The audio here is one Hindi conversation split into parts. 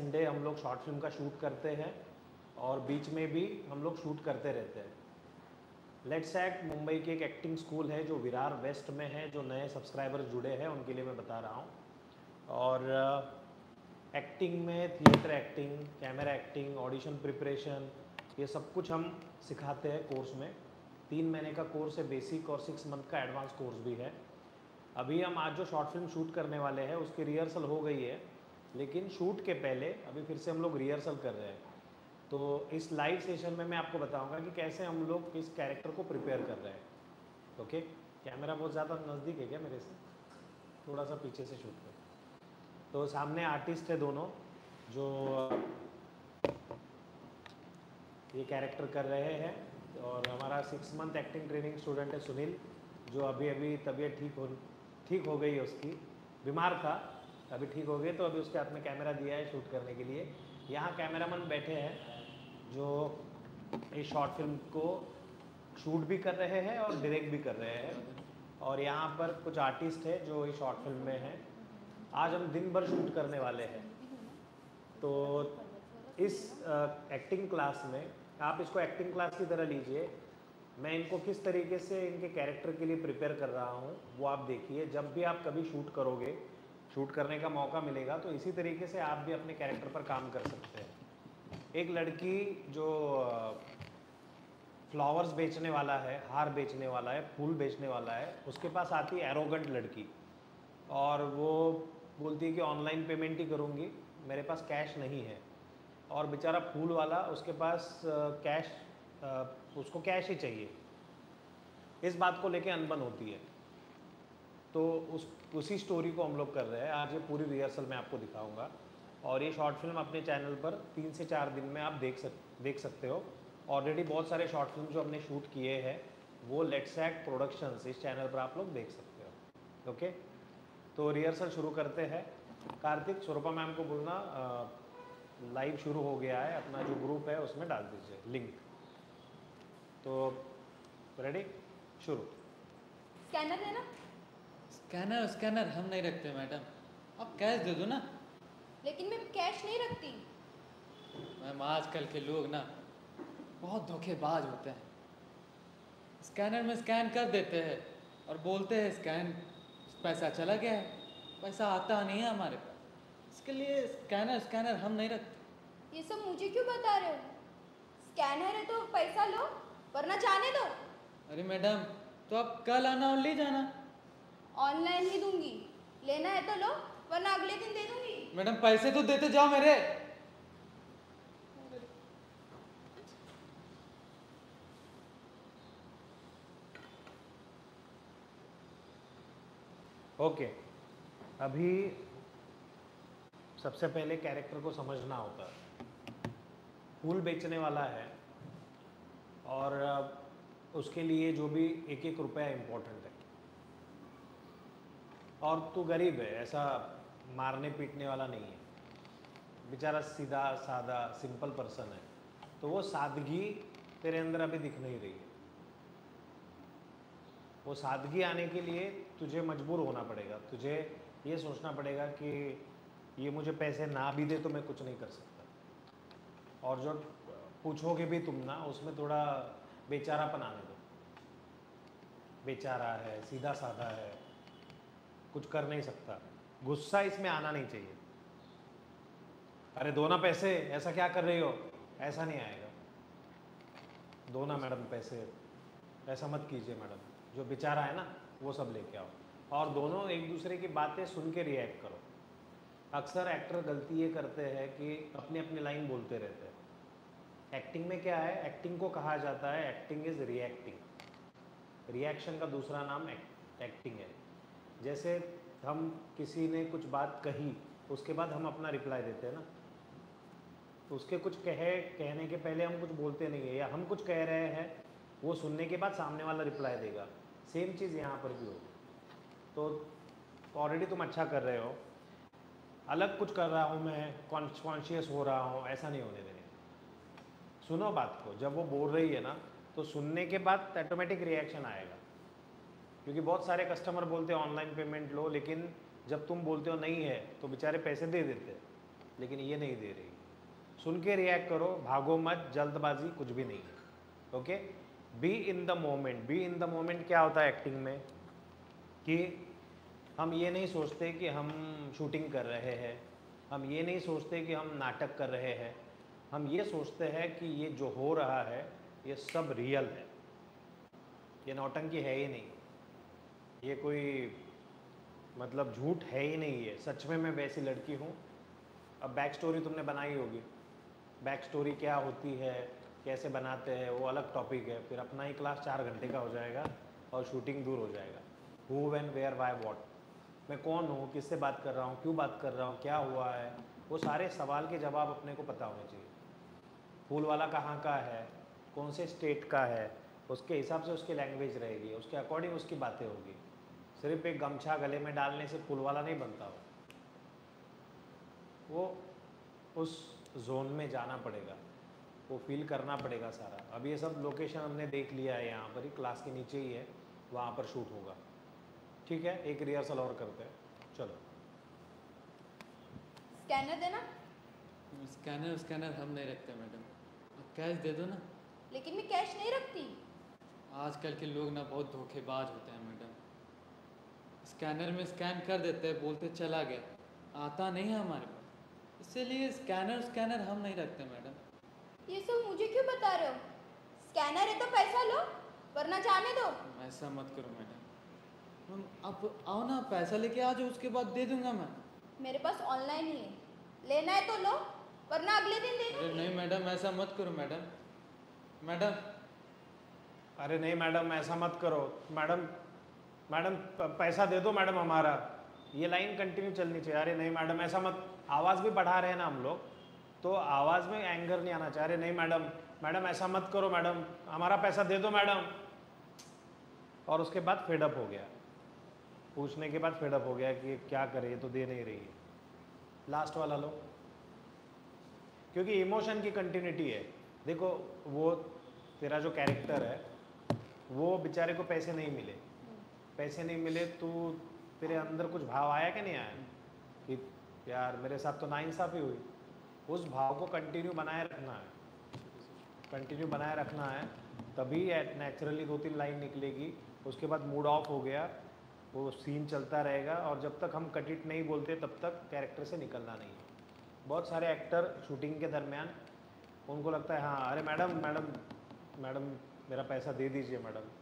संडे हम लोग शॉर्ट फ़िल्म का शूट करते हैं और बीच में भी हम लोग शूट करते रहते हैं। लेट्स एक्ट मुंबई की एक एक्टिंग स्कूल है जो विरार वेस्ट में है, जो नए सब्सक्राइबर्स जुड़े हैं, उनके लिए मैं बता रहा हूँ। और एक्टिंग में theatre acting camera acting audition preparation ये सब कुछ हम सिखाते हैं कोर्स में। तीन महीने का कोर्स है बेसिक और सिक्स मंथ का एडवांस कोर्स भी है। अभी हम आज जो शॉर्ट फ़िल्म शूट करने वाले हैं, उसकी रिहर्सल हो गई है। लेकिन शूट के पहले, अभी फिर से हम लोग रिहर्सल कर रहे हैं। तो इस लाइव सेशन में मैं आपको बताऊँगा कि कैसे हम लोग इस कैरेक्टर को प्रिपेयर कर रहे हैं। ओके कैमरा बहुत ज़्यादा नज़दीक है क्या मेरे से? थोड़ा सा पीछे से शूट कर। तो सामने आर्टिस्ट है दोनों, जो, ये कैरेक्टर कर रहे हैं और हमारा six month acting training student है सुनील, जो अभी अभी तबीयत ठीक हो ठीक हो गई है उसकी। बीमार था अभी ठीक हो गए तो अभी उसके हाथ में कैमरा दिया है शूट करने के लिए। यहाँ कैमरामैन बैठे हैं, जो इस शॉर्ट फ़िल्म को शूट भी कर रहे हैं और डायरेक्ट भी कर रहे हैं। और यहाँ पर कुछ आर्टिस्ट है जो इस शॉर्ट फ़िल्म में हैं। आज हम दिन भर शूट करने वाले हैं। तो इस एक्टिंग क्लास में आप इसको एक्टिंग क्लास की तरह लीजिए। मैं इनको किस तरीके से इनके कैरेक्टर के लिए प्रिपेयर कर रहा हूँ, वो आप देखिए। जब भी आप कभी शूट करोगे शूट करने का मौका मिलेगा तो इसी तरीके से आप भी अपने कैरेक्टर पर काम कर सकते हैं। एक लड़की जो फ्लावर्स बेचने वाला है, हार बेचने वाला है, फूल बेचने वाला है, उसके पास आती है एरोगेंट लड़की। और वो बोलती है कि ऑनलाइन पेमेंट ही करूँगी, मेरे पास कैश नहीं है। और बेचारा फूल वाला उसके पास कैश उसको कैश ही चाहिए। इस बात को लेके अनबन होती है। तो उस, उसी स्टोरी को हम लोग कर रहे हैं। आज ये पूरी रिहर्सल मैं आपको दिखाऊँगा। और ये शॉर्ट फ़िल्म अपने चैनल पर तीन से चार दिन में आप देख सक, देख सकते हो। ऑलरेडी बहुत सारे शॉर्ट फ़िल्म जो हमने शूट किए हैं, वो लेट्सैक प्रोडक्शंस इस चैनल पर आप लोग देख सकते हो। ओके तो रिहर्सल शुरू करते हैं। कार्तिक, स्वरूपा मैम को बोलना लाइव शुरू हो गया है। अपना जो ग्रुप है, उसमें डाल दीजिए। लिंक तो रेडी शुरू. स्कैनर है ना? स्कैनर स्कैनर हम नहीं रखते मैडम। आप कैश दे दो ना। लेकिन मैं कैश नहीं रखती। मैम आजकल के लोग ना बहुत धोखेबाज होते हैं। स्कैनर में स्कैन कर देते हैं और बोलते हैं स्कैन पैसा चला गया है पैसा आता नहीं है हमारे पास। इसके लिए स्कैनर स्कैनर हम नहीं रखते। ये सब मुझे क्यों बता रहे हो? स्कैनर है तो पैसा लो वरना जाने दो। अरे मैडम तो आप कल आना और ले जाना। ऑनलाइन ही दूँगी। लेना है तो लो वरना अगले दिन दे दूँगी। मैडम पैसे तो देते जाओ मेरे। ओके। okay. अभी सबसे पहले कैरेक्टर को समझना होता है। फूल बेचने वाला है और उसके लिए जो भी एक एक रुपया इम्पोर्टेंट है। और तू गरीब है, ऐसा मारने पीटने वाला नहीं है। बेचारा सीधा, सादा सिंपल पर्सन है। तो वो सादगी तेरे अंदर अभी दिख नहीं रही है। वो सादगी आने के लिए तुझे मजबूर होना पड़ेगा। तुझे ये सोचना पड़ेगा कि ये मुझे पैसे ना भी दे तो मैं कुछ नहीं कर सकता। और जो पूछोगे भी तुम ना, उसमें थोड़ा बेचारापन आने दो। बेचारा है सीधा साधा है। कुछ कर नहीं सकता। गुस्सा इसमें आना नहीं चाहिए। अरे दो ना पैसे, ऐसा क्या कर रही हो? ऐसा नहीं आएगा। दो ना मैडम पैसे, ऐसा मत कीजिए मैडम। जो बेचारा है ना, वो सब लेके आओ। और दोनों एक दूसरे की बातें सुन के रिएक्ट करो। अक्सर एक्टर गलती ये करते हैं कि अपनी अपनी लाइन बोलते रहते हैं। एक्टिंग में क्या है? एक्टिंग को कहा जाता है एक्टिंग इज़ रिएक्टिंग रिएक्शन का दूसरा नाम एक्टिंग है। जैसे हम किसी ने कुछ बात कही, उसके बाद हम अपना रिप्लाई देते हैं ना। तो उसके कुछ कहे, कहने के पहले हम कुछ बोलते नहीं है, या हम कुछ कह रहे हैं, वो सुनने के बाद सामने वाला रिप्लाई देगा। सेम चीज़ यहाँ पर भी होगी तो ऑलरेडी तुम अच्छा कर रहे हो। अलग कुछ कर रहा हूँ मैं कॉन्शियस हो रहा हूँ, ऐसा नहीं होने देने। सुनो बात को, जब वो बोल रही है ना तो सुनने के बाद ऑटोमेटिक रिएक्शन आएगा। क्योंकि बहुत सारे कस्टमर बोलते हैं ऑनलाइन पेमेंट लो, लेकिन जब तुम बोलते हो, नहीं है तो बेचारे पैसे दे देते हैं, लेकिन ये नहीं दे रही। सुन के रिएक्ट करो, भागो मत, जल्दबाजी कुछ भी नहीं है। Okay be in the moment be in the moment क्या होता है एक्टिंग में? कि हम ये नहीं सोचते कि हम शूटिंग कर रहे हैं। हम ये नहीं सोचते कि हम नाटक कर रहे हैं। हम ये सोचते हैं कि ये जो हो रहा है, ये सब रियल है। ये नौटंकी है ही नहीं। ये कोई मतलब झूठ है ही नहीं है सच में मैं वैसी लड़की हूँ। अब बैक स्टोरी तुमने बनाई होगी। बैक स्टोरी क्या होती है, कैसे बनाते हैं, वो अलग टॉपिक है। फिर अपना ही क्लास चार घंटे का हो जाएगा और शूटिंग दूर हो जाएगा। Who when where why what मैं कौन हूँ, किससे बात कर रहा हूँ, क्यों बात कर रहा हूँ, क्या हुआ है? वो सारे सवाल के जवाब अपने को पता होने चाहिए। फूल वाला कहाँ का है? कौन से स्टेट का है? उसके हिसाब से उसकी लैंग्वेज रहेगी, उसके अकॉर्डिंग उसकी बातें होगी। सिर्फ़ एक गमछा गले में डालने से फूल वाला नहीं बनता वो। वो उस जोन में जाना पड़ेगा। वो फील करना पड़ेगा सारा। अब ये सब लोकेशन हमने देख लिया है यहाँ पर ही क्लास के नीचे ही है वहाँ पर शूट होगा। ठीक है? एक रिहर्सल और करते हैं। चलो। स्कैनर देना? स्कैनर स्कैनर हम नहीं रखते मैडम। कैश दे दो ना। लेकिन मैं कैश नहीं रखती। आजकल के लोग ना बहुत धोखेबाज होते हैं मैडम। स्कैनर में स्कैन कर देते हैं बोलते चला गया। आता नहीं है हमारे पास। इसीलिए स्कैनर स्कैनर हम नहीं रखते मैडम। ये सब मुझे क्यों बता रहे हो? स्कैनर है तो पैसा लो वरना जाने दो। ऐसा मत करो मैडम। मैम आप आओ ना पैसा लेके आ जाओ उसके बाद दे दूँगा मैं। मेरे पास ऑनलाइन ही है। लेना है तो लो वरना अगले दिन दे अरे नहीं मैडम ऐसा मत करो मैडम। मैडम। अरे नहीं मैडम ऐसा मत करो। मैडम मैडम पैसा दे दो मैडम हमारा। ये लाइन कंटिन्यू चलनी चाहिए। अरे नहीं मैडम, ऐसा मत, आवाज़ भी बढ़ा रहे हैं ना हम लोग तो आवाज़ में एंगर नहीं आना चाहिए। अरे नहीं मैडम मैडम ऐसा मत करो मैडम। हमारा पैसा दे दो मैडम। और उसके बाद फेडअप हो गया। पूछने के बाद फेडअप हो गया कि क्या करे तो दे नहीं रही है। लास्ट वाला लो। क्योंकि इमोशन की कंटिन्यूटी है। देखो, वो तेरा जो कैरेक्टर है, वो बेचारे को पैसे नहीं मिले। पैसे नहीं मिले तो तेरे अंदर कुछ भाव आया कि नहीं आया? कि यार, मेरे साथ तो ना नाइंसाफ़ी हुई। उस भाव को कंटिन्यू बनाए रखना है। कंटिन्यू बनाए रखना है, तभी नेचुरली दो तीन लाइन निकलेगी। उसके बाद मूड ऑफ़ हो गया, वो सीन चलता रहेगा और जब तक हम कटिट नहीं बोलते, तब तक कैरेक्टर से निकलना नहीं है। बहुत सारे एक्टर शूटिंग के दरमियान उनको लगता है हाँ अरे मैडम मैडम मैडम, मेरा पैसा दे दीजिए, मैडम।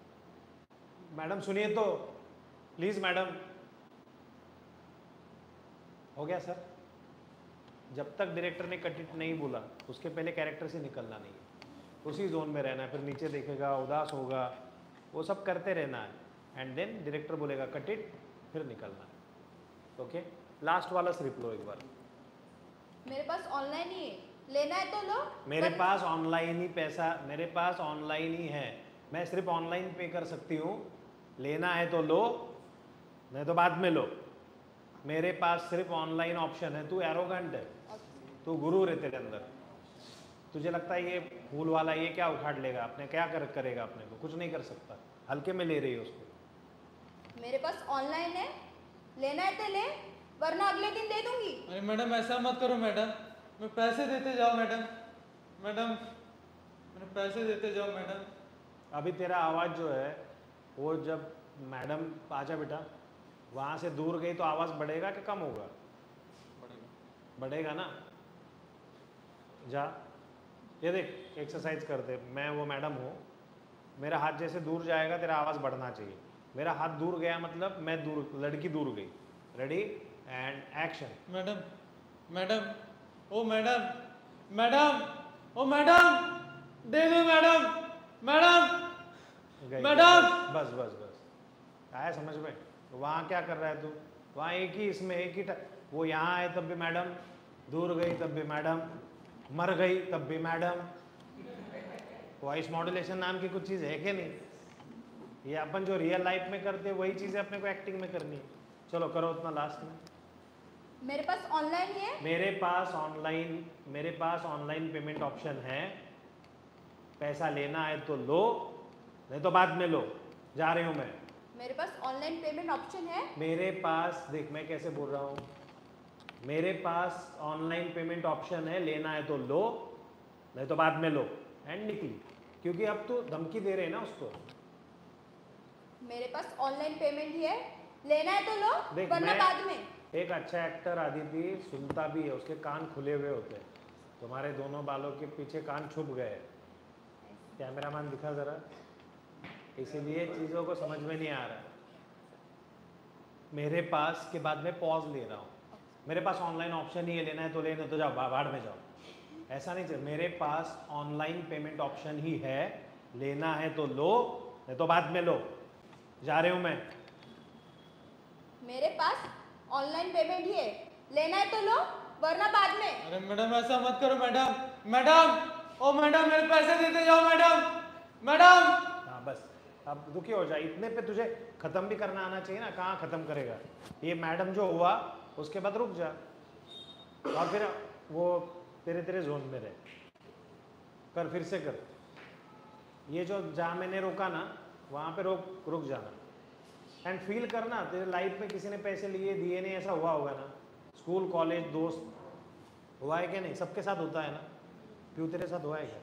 मैडम सुनिए तो। Please madam. हो गया सर। जब तक डायरेक्टर ने कटिट नहीं बोला उसके पहले कैरेक्टर से निकलना नहीं है। उसी जोन में रहना है फिर नीचे देखेगा उदास होगा। वो सब करते रहना है। एंड देन डायरेक्टर बोलेगा कटिट फिर निकलना है। ओके लास्ट वाला स्लिप लो एक बार। मेरे पास ऑनलाइन ही है। लेना है तो लो। मेरे पास ऑनलाइन ही पैसा मेरे पास ऑनलाइन ही है। मैं सिर्फ़ ऑनलाइन पे कर सकती हूँ। लेना है तो लो नहीं तो बाद में लो। मेरे पास सिर्फ़ ऑनलाइन ऑप्शन है तू एरोगेंट है। तू गुरु है तेरे अंदर। तुझे लगता है ये फूल वाला ये क्या उखाड़ लेगा? अपने क्या कर करेगा अपने को? कुछ नहीं कर सकता। हल्के में ले रही है उसको। मेरे पास ऑनलाइन है लेना है तो ले वरना अगले दिन दे दूँगी। अरे मैडम ऐसा मत करो मैडम। मैं पैसे देते जाओ मैडम। मैडम पैसे देते जाओ मैडम। अभी तेरा आवाज़ जो है वो जब मैडम आजा बेटा वहाँ से दूर गई तो आवाज़ बढ़ेगा कि कम होगा? बढ़ेगा। बढ़ेगा ना? जा ये देख एक्सरसाइज करते मैं वो मैडम हूँ मेरा हाथ जैसे दूर जाएगा तेरा आवाज़ बढ़ना चाहिए। मेरा हाथ दूर गया मतलब मैं दूर लड़की दूर गई। Ready and action madam madam O madam madam ओ मैडम दे दो मैडम मैडम। मैडम! बस बस बस। आया समझ में? तो वहाँ क्या कर रहा है तू? वहाँ एक ही इसमें एक ही ट- वो यहाँ आए तब भी मैडम। दूर गई तब भी मैडम। मर गई तब भी मैडम। वॉइस मॉड्यूलेशन नाम की कुछ चीज़ है कि नहीं? ये अपन जो रियल लाइफ में करते हैं वही चीज़ें अपने को एक्टिंग में करनी है। चलो करो उतना लास्ट में। मेरे पास ऑनलाइन है मेरे पास ऑनलाइन मेरे पास ऑनलाइन पेमेंट ऑप्शन है। पैसा लेना है तो लो। नहीं तो बाद में लो। जा रही हूँ मैं। मेरे पास ऑनलाइन पेमेंट ऑप्शन है। मेरे पास देख मैं कैसे बोल रहा हूँ। मेरे पास ऑनलाइन पेमेंट ऑप्शन है लेना है तो लो नहीं तो बाद में लो। एंड निकली। क्योंकि अब तो धमकी दे रहे हैं ना उसको। मेरे पास ऑनलाइन पेमेंट ही है। लेना है तो लो वरना बाद में। एक अच्छा एक्टर आदिति सुनता भी है उसके कान खुले हुए होते हैं। तुम्हारे दोनों बालों के पीछे कान छुप गए। कैमरामैन दिखा जरा। इसीलिए चीज़ों को समझ में नहीं आ रहा मेरे पास के बाद में पॉज ले रहा हूँ। मेरे पास ऑनलाइन ऑप्शन ही है लेना है तो लेना तो जाओ बा- बाढ़ में जाओ। ऐसा नहीं चाहिए। मेरे पास ऑनलाइन पेमेंट ऑप्शन ही है लेना है तो लो नहीं तो बाद में लो। जा रही हूँ मैं। मेरे पास ऑनलाइन पेमेंट ही है लेना है तो लो वरना बाद में। अरे मैडम ऐसा मत करो मैडम मैडम ओ मैडम मेरे पैसे देते जाओ मैडम मैडम। अब दुखी हो जाए, इतने पे तुझे खत्म भी करना आना चाहिए ना, कहाँ खत्म करेगा? ये मैडम जो हुआ, उसके बाद रुक जा। और फिर वो तेरे तेरे जोन में रहे। कर फिर से कर। ये जो जहाँ मैंने रोका ना, वहाँ पे रोक, रुक जाना। एंड फील करना, तेरे लाइफ में किसी ने पैसे लिए, दिए नहीं, ऐसा हुआ होगा ना। स्कूल कॉलेज दोस्त, हुआ है क्या नहीं? सबके साथ होता है ना। क्यों तेरे साथ हुआ है क्या?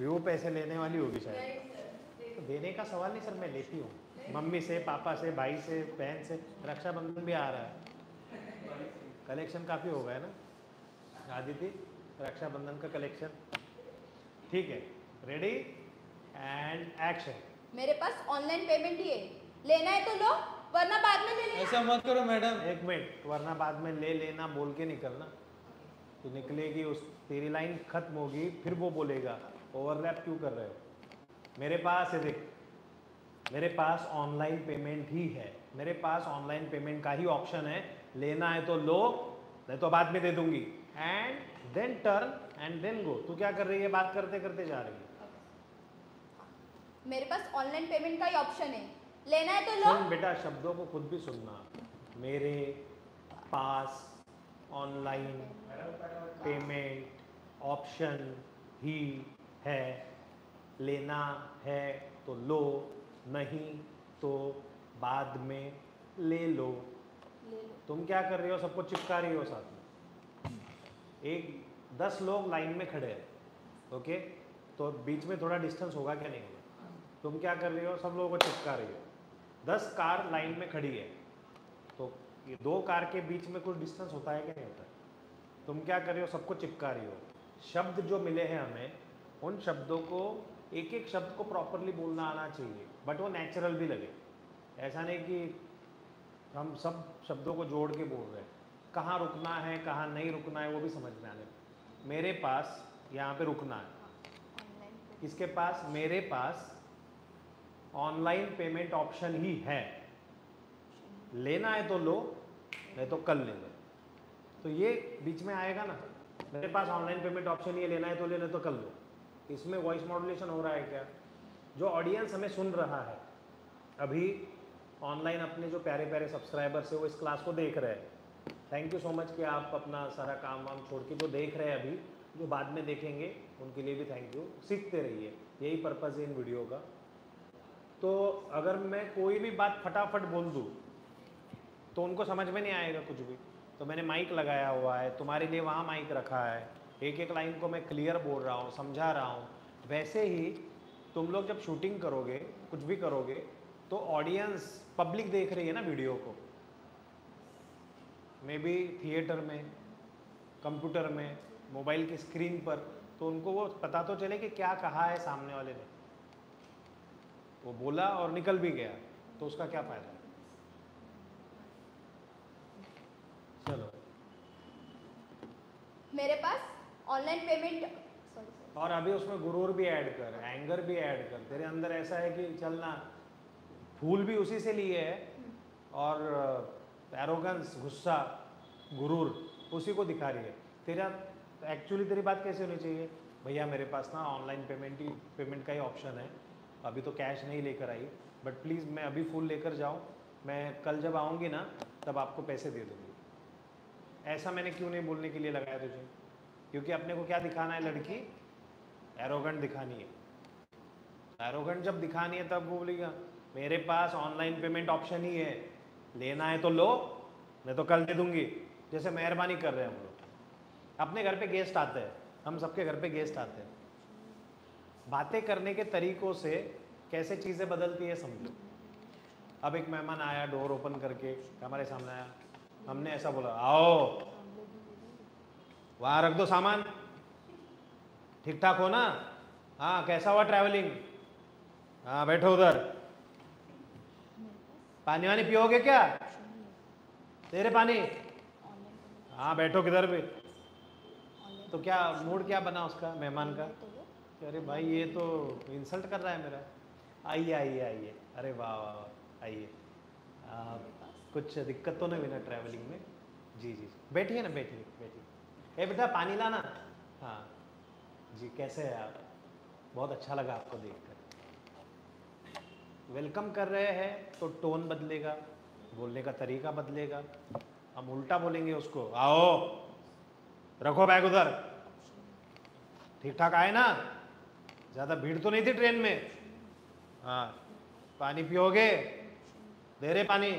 वो पैसे लेने वाली होगी शायद। तो देने का सवाल नहीं सर मैं लेती हूँ। मम्मी से पापा से भाई से बहन से रक्षाबंधन भी आ रहा है। कलेक्शन काफ़ी हो गया ना? आदिति रक्षाबंधन का कलेक्शन। ठीक है रेडी एंड एक्शन मेरे पास ऑनलाइन पेमेंट ही है। लेना है तो लो वरना बाद में ले लेना। ऐसा मत करो मैडम। एक मिनट वरना बाद में ले लेना बोल के निकलना। तो निकलेगी उस तेरी लाइन खत्म होगी फिर वो बोलेगा। ओवरलैप क्यों कर रहे हो? मेरे पास है देख मेरे पास ऑनलाइन पेमेंट ही है। मेरे पास ऑनलाइन पेमेंट का ही ऑप्शन है। लेना है तो लो नहीं तो बाद में दे दूँगी। And then turn and then go तू क्या कर रही है? बात करते करते जा रही है। मेरे पास ऑनलाइन पेमेंट का ही ऑप्शन है। लेना है तो लो। सुन बेटा शब्दों को खुद भी सुनना। मेरे पास ऑनलाइन पेमेंट ऑप्शन ही है लेना है तो लो नहीं तो बाद में ले लो। ले लो। तुम क्या कर रही हो? सबको चिपका रही हो साथ में। एक दस लोग लाइन में खड़े हैं ओके? तो बीच में थोड़ा डिस्टेंस होगा क्या नहीं? होगा तुम क्या कर रही हो? सब लोगों को चिपका रही हो। दस कार लाइन में खड़ी है तो ये दो कार के बीच में कुछ डिस्टेंस होता है क्या नहीं होता? तुम क्या कर रही हो? सबको चिपका रही हो। शब्द जो मिले हैं हमें उन शब्दों को एक एक शब्द को प्रॉपरली बोलना आना चाहिए बट वो नेचुरल भी लगे। ऐसा नहीं कि हम सब शब्दों को जोड़ के बोल रहे हैं। कहाँ रुकना है, कहाँ नहीं रुकना है, वो भी समझ में आने। मेरे पास यहाँ पे रुकना है। किसके पास? मेरे पास ऑनलाइन पेमेंट ऑप्शन ही है। लेना है तो लो, नहीं तो कल ले लो। तो ये बीच में आएगा ना। मेरे पास ऑनलाइन पेमेंट ऑप्शन है, लेना है तो ले, नहीं तो कल लो। इसमें वॉइस मॉड्यूलेशन हो रहा है क्या? जो ऑडियंस हमें सुन रहा है, अभी ऑनलाइन अपने जो प्यारे प्यारे सब्सक्राइबर्स है, वो इस क्लास को देख रहे हैं। थैंक यू सो मच कि आप अपना सारा काम वाम छोड़ के जो देख रहे हैं अभी, जो बाद में देखेंगे, उनके लिए भी थैंक यू सीखते रहिए, यही पर्पज़ है इन वीडियो का। तो अगर मैं कोई भी बात फटाफट बोल दूँ तो उनको समझ में नहीं आएगा कुछ भी। तो मैंने माइक लगाया हुआ है, तुम्हारे लिए वहाँ माइक रखा है। एक एक लाइन को मैं क्लियर बोल रहा हूँ, समझा रहा हूँ। वैसे ही तुम लोग जब शूटिंग करोगे, कुछ भी करोगे तो ऑडियंस पब्लिक देख रही है ना वीडियो को। मे बी थिएटर में कंप्यूटर में मोबाइल की स्क्रीन पर तो उनको वो पता तो चले कि क्या कहा है सामने वाले ने। वो बोला और निकल भी गया तो उसका क्या फ़ायदा? चलो। मेरे पास ऑनलाइन पेमेंट और अभी उसमें गुरूर भी ऐड कर एंगर भी ऐड कर। तेरे अंदर ऐसा है कि चलना फूल भी उसी से लिए है और एरोगंस गुस्सा गुरूर उसी को दिखा रही है। तेरा एक्चुअली तेरी बात कैसे होनी चाहिए? भैया मेरे पास ना ऑनलाइन पेमेंट ही पेमेंट का ही ऑप्शन है। अभी तो कैश नहीं लेकर आई बट प्लीज़ मैं अभी फूल लेकर जाऊँ। मैं कल जब आऊँगी ना तब आपको पैसे दे दूँगी। ऐसा मैंने क्यों नहीं बोलने के लिए लगाया तुझे? क्योंकि अपने को क्या दिखाना है लड़की? एरोगेंट दिखानी है। एरोगेंट जब दिखानी है तब वो बोलेगा, मेरे पास ऑनलाइन पेमेंट ऑप्शन ही है। लेना है तो लो, मैं तो कल दे दूँगी। जैसे मेहरबानी कर रहे हैं हम लोग। अपने घर पे गेस्ट आते हैं। हम सबके घर पे गेस्ट आते हैं। बातें करने के तरीकों से कैसे चीज़ें बदलती है समझो। अब एक मेहमान आया डोर ओपन करके, हमारे सामने आया। हमने ऐसा बोला, आओ वहाँ रख दो सामान। ठीक ठाक हो ना? हाँ कैसा हुआ ट्रैवलिंग हाँ बैठो उधर। पानी वानी पियोगे क्या? तेरे पानी? हाँ बैठो किधर भी। तो क्या मूड क्या बना उसका, मेहमान का? अरे भाई, ये तो इंसल्ट कर रहा है मेरा। आइए आइए आइए। अरे वाह वाह वाह। आइए। कुछ दिक्कत तो नहीं हुई ना ट्रैवलिंग में? जी जी। बैठिए ना, बैठिए बैठिए। ए बेटा, पानी लाना। हाँ। जी, कैसे है आप? बहुत अच्छा लगा आपको देखकर। वेलकम कर रहे हैं तो टोन बदलेगा, बोलने का तरीका बदलेगा। हम उल्टा बोलेंगे उसको। आओ, रखो बैग उधर। ठीक ठाक आए ना? ज़्यादा भीड़ तो नहीं थी ट्रेन में? हाँ। पानी पियोगे? दे रहे पानी।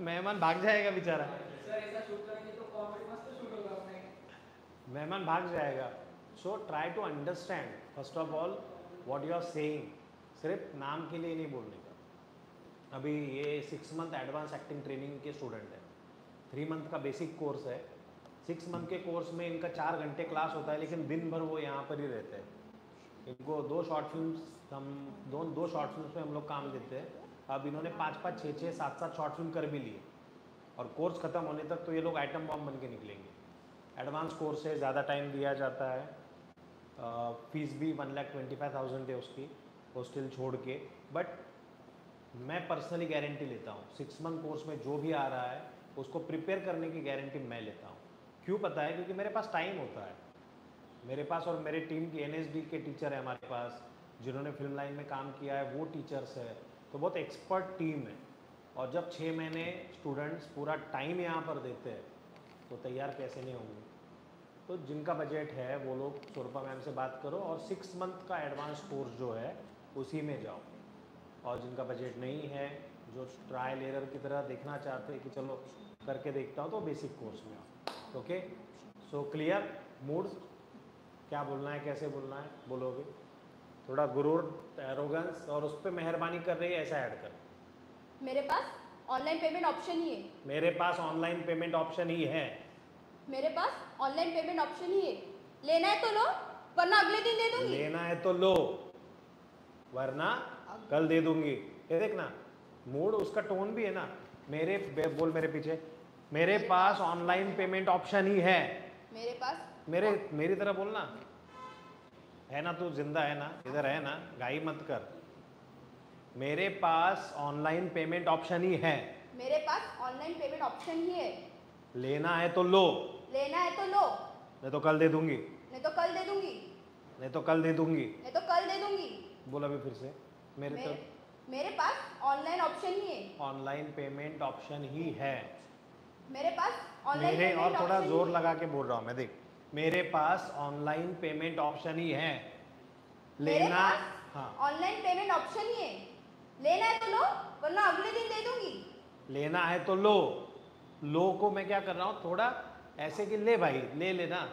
मेहमान भाग जाएगा बेचारा। मेहमान भाग जाएगा। So try to understand first of all what you are saying सिर्फ़ नाम के लिए नहीं बोलने का। अभी ये six month advance acting training के स्टूडेंट है। थ्री मंथ का बेसिक कोर्स है। सिक्स मंथ के कोर्स में इनका चार घंटे क्लास होता है, लेकिन दिन भर वो यहाँ पर ही रहते हैं। इनको दो शॉर्ट फिल्म्स हम दो दो शॉर्ट फिल्म्स में हम लोग काम देते हैं। अब इन्होंने पाँच पाँच, छः छः, सात सात शॉर्ट फ़िल्म कर भी लिए। और कोर्स ख़त्म होने तक तो ये लोग आइटम बॉम्ब बन के निकलेंगे। एडवांस कोर्स है ज़्यादा टाइम दिया जाता है। फ़ीस भी one lakh twenty five thousand है उसकी हॉस्टल छोड़ के। बट मैं पर्सनली गारंटी लेता हूँ, सिक्स मंथ कोर्स में जो भी आ रहा है, उसको प्रिपेयर करने की गारंटी मैं लेता हूँ। क्यों पता है? क्योंकि मेरे पास टाइम होता है। मेरे पास और मेरे टीम की एन के टीचर है हमारे पास, जिन्होंने फ़िल्म लाइन में काम किया है, वो टीचर्स है। तो बहुत एक्सपर्ट टीम है। और जब छः महीने स्टूडेंट्स पूरा टाइम यहाँ पर देते हैं तो तैयार कैसे नहीं होंगे? तो जिनका बजट है वो लोग स्वरूपा मैम से बात करो और सिक्स मंथ का एडवांस कोर्स जो है उसी में जाओ। और जिनका बजट नहीं है जो ट्रायल एरर की तरह देखना चाहते हैं कि चलो करके देखता हूँ तो बेसिक कोर्स में आओ। ओके सो क्लियर मूड क्या बोलना है कैसे बोलना है बोलोगे? थोड़ा गुरूर एरोगेंस और उस पर मेहरबानी कर रही है ऐसा ऐड कर। मेरे पास ऑनलाइन पेमेंट ऑप्शन ही है। मेरे पास ऑनलाइन पेमेंट ऑप्शन ही है। मेरे पास ऑनलाइन पेमेंट ऑप्शन ही है। लेना है तो लो वरना अगले दिन दे दूँगी। लेना है तो लो वरना कल दे दूँगी। ये देखना मूड उसका टोन भी है ना। मेरे बोल मेरे पीछे। मेरे पास ऑनलाइन पेमेंट ऑप्शन ही है। मेरे पास मेरे मेरी तरह बोलना। है ना तू ज़िंदा है ना इधर है ना गाई मत कर। मेरे पास ऑनलाइन पेमेंट ऑप्शन ही है। मेरे पास ऑनलाइन पेमेंट ऑप्शन ही है। लेना है तो लो। लेना है तो लो। नहीं तो कल दे दूँगी। नहीं तो कल दे दूँगी। नहीं तो कल दे दूँगी। नहीं तो कल दे दूँगी। बोला भी फिर से। मेरे मेरे, तो मेरे पास ऑनलाइन ऑप्शन ही है। ऑनलाइन पेमेंट ऑप्शन ही है। मेरे पास ऑनलाइन मेरे और थोड़ा ज़ोर लगा के बोल रहा हूँ मैं देख। मेरे पास ऑनलाइन पेमेंट ऑप्शन ही है। लेना हाँ। ऑनलाइन पेमेंट ऑप्शन ही है। लेना है तो लो वरना अगले दिन दे दूँगी। लेना है तो लो। लो को मैं क्या कर रहा हूँ थोड़ा ऐसे कि ले भाई ले लेना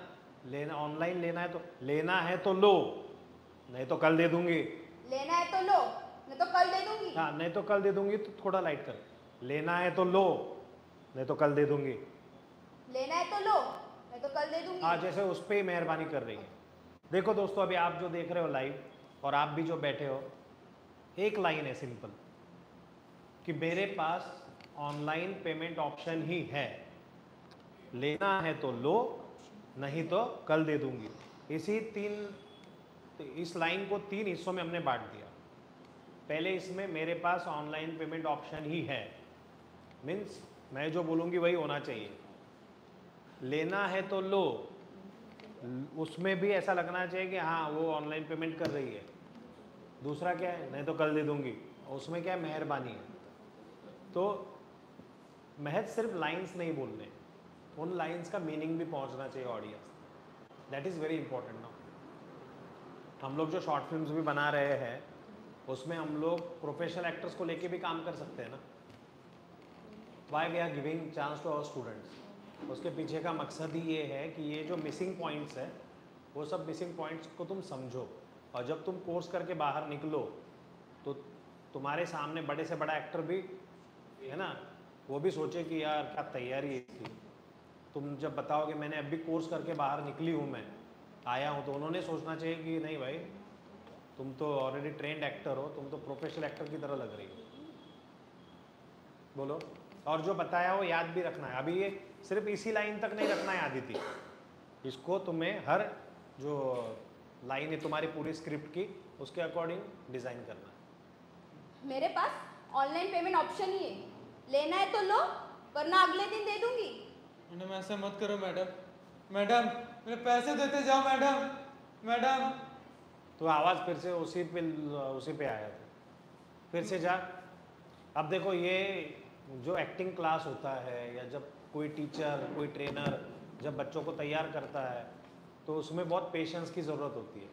लेना ऑनलाइन लेना है तो लेना है तो लो नहीं तो कल दे दूँगी। लेना है तो लो नहीं तो कल दे दूँगी। हाँ नहीं तो कल दे दूँगी तो थोड़ा लाइट कर। लेना है तो लो नहीं तो कल दे दूँगी। लेना है तो लो नहीं तो कल दे दूँगी। हाँ जैसे उस पर ही मेहरबानी कर रही है। देखो दोस्तों अभी आप जो देख रहे हो लाइव और आप भी जो बैठे हो एक लाइन है सिंपल कि मेरे पास ऑनलाइन पेमेंट ऑप्शन ही है। लेना है तो लो, नहीं तो कल दे दूँगी। इसी तीन, इस लाइन को तीन हिस्सों में हमने बांट दिया। पहले इसमें मेरे पास ऑनलाइन पेमेंट ऑप्शन ही है। मीन्स मैं जो बोलूँगी वही होना चाहिए। लेना है तो लो। उसमें भी ऐसा लगना चाहिए कि हाँ वो ऑनलाइन पेमेंट कर रही है। दूसरा क्या है? नहीं तो कल दे दूँगी। उसमें क्या है? मेहरबानी है। तो महज सिर्फ़ लाइंस नहीं बोलने, उन लाइंस का मीनिंग भी पहुँचना चाहिए audience that is very important now हम लोग जो शॉर्ट फिल्म्स भी बना रहे हैं, उसमें हम लोग प्रोफेशनल एक्टर्स को लेके भी काम कर सकते हैं ना। Why we are giving chance to our students उसके पीछे का मकसद ही ये है कि ये जो मिसिंग पॉइंट्स है, वो सब मिसिंग पॉइंट्स को तुम समझो। और जब तुम कोर्स करके बाहर निकलो तो तुम्हारे सामने बड़े से बड़ा एक्टर भी, है ना वो भी सोचे कि यार क्या तैयारी है इसकी। तुम जब बताओगे, मैंने अभी कोर्स करके बाहर निकली हूँ मैं, आया हूँ तो उन्होंने सोचना चाहिए कि नहीं भाई, तुम तो ऑलरेडी ट्रेंड एक्टर हो, तुम तो प्रोफेशनल एक्टर की तरह लग रही हो। बोलो। और जो बताया वो याद भी रखना है। अभी ये सिर्फ़ इसी लाइन तक नहीं रखना है आदिति इसको तुम्हें हर जो लाइन है, तुम्हारी पूरी स्क्रिप्ट की, उसके अकॉर्डिंग डिज़ाइन करना मेरे पास ऑनलाइन पेमेंट ऑप्शन ही है। लेना है तो लो वरना अगले दिन दे दूँगी। मैडम ऐसा मत करो मैडम। मैडम मेरे पैसे देते जाओ मैडम। मैडम। तो आवाज़ फिर से उसी पे उसी पे आया। था फिर से जा। अब देखो ये जो एक्टिंग क्लास होता है या जब कोई टीचर कोई ट्रेनर जब बच्चों को तैयार करता है तो उसमें बहुत पेशेंस की ज़रूरत होती है।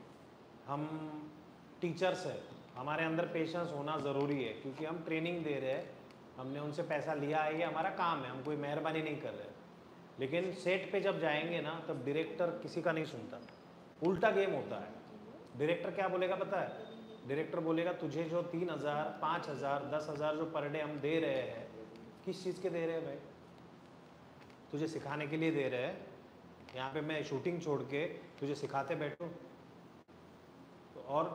हम टीचर्स हैं। हमारे अंदर पेशेंस होना ज़रूरी है क्योंकि हम ट्रेनिंग दे रहे हैं। हमने उनसे पैसा लिया है ये हमारा काम है, हम कोई मेहरबानी नहीं कर रहे। लेकिन सेट पे जब जाएँगे ना, तब डायरेक्टर किसी का नहीं सुनता। उल्टा गेम होता है। डायरेक्टर क्या बोलेगा पता है? डायरेक्टर बोलेगा, तुझे जो तीन हज़ार, पाँच हज़ार, दस हज़ार जो पर डे हम दे रहे हैं, किस चीज़ के दे रहे हैं भाई? तुझे सिखाने के लिए दे रहे हैं। यहाँ पे मैं शूटिंग छोड़ के तुझे सिखाते बैठूँ। तो और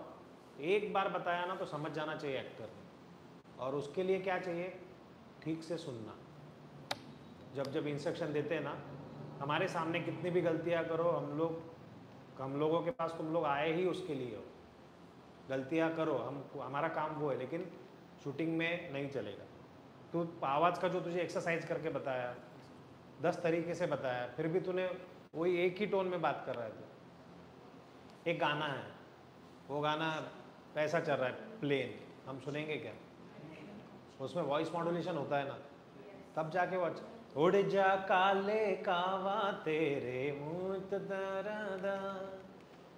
एक बार बताया ना तो समझ जाना चाहिए एक्टर और उसके लिए क्या चाहिए? ठीक से सुनना। जब जब इंस्ट्रक्शन देते हैं ना, हमारे सामने कितनी भी गलतियाँ करो, हम लोग, हम लोगों के पास तुम लोग आए ही उसके लिए हो। गलतियाँ करो, हम, हमारा काम वो है, लेकिन शूटिंग में नहीं चलेगा। तू आवाज़ का जो तुझे एक्सरसाइज करके बताया, दस तरीके से बताया, फिर भी तूने वही एक ही टोन में बात कर रहा है एक गाना है, वो गाना पैसा चल रहा है प्लेन हम सुनेंगे क्या? उसमें वॉइस मॉड्यूलेशन होता है ना। तब जाके वो अच्छा उड़ जा काले कावा तेरे मूत दरादा।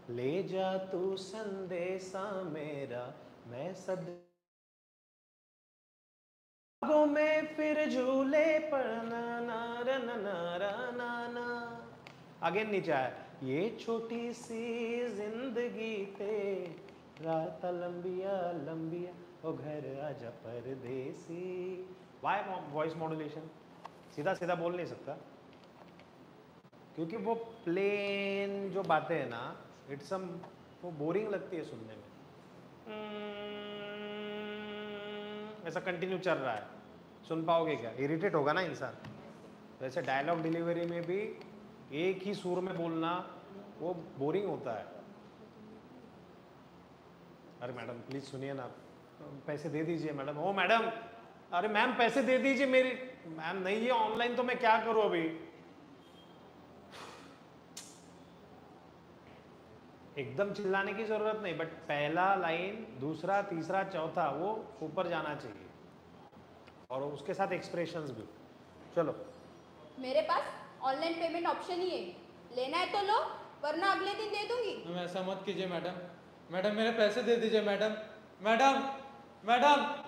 ले जा तू संदेशा मेरा, मैं सद में फिर झूले पड़ना नारा नारा नाना अगेन नीचे आया, ये छोटी सी ज़िंदगी ते रात लंबिया लंबिया। ओ घर आजा परदेसी। वाई वॉइस मॉड्यूलेशन सीधा सीधा बोल नहीं सकता। क्योंकि वो प्लेन जो बातें हैं ना इट्स सम वो बोरिंग लगती है सुनने में। हम्म, ऐसा कंटिन्यू चल रहा है। सुन पाओगे क्या? इरिटेट होगा ना इंसान। वैसे डायलॉग डिलीवरी में भी एक ही सुर में बोलना वो बोरिंग होता है। अरे मैडम प्लीज़ सुनिए ना पैसे दे दीजिए मैडम। ओ मैडम अरे मैम पैसे दे दीजिए मेरी। मैम नहीं है ऑनलाइन तो मैं क्या करूँ अभी? एकदम चिल्लाने की ज़रूरत नहीं बट पहला लाइन दूसरा तीसरा चौथा वो ऊपर जाना चाहिए। और उसके साथ एक्सप्रेशंस भी। चलो। मेरे पास ऑनलाइन पेमेंट ऑप्शन ही है। लेना है तो लो वरना अगले दिन दे दूँगी। ऐसा मत कीजिए मैडम। मैडम मेरे पैसे दे दीजिए madam. Madam madam.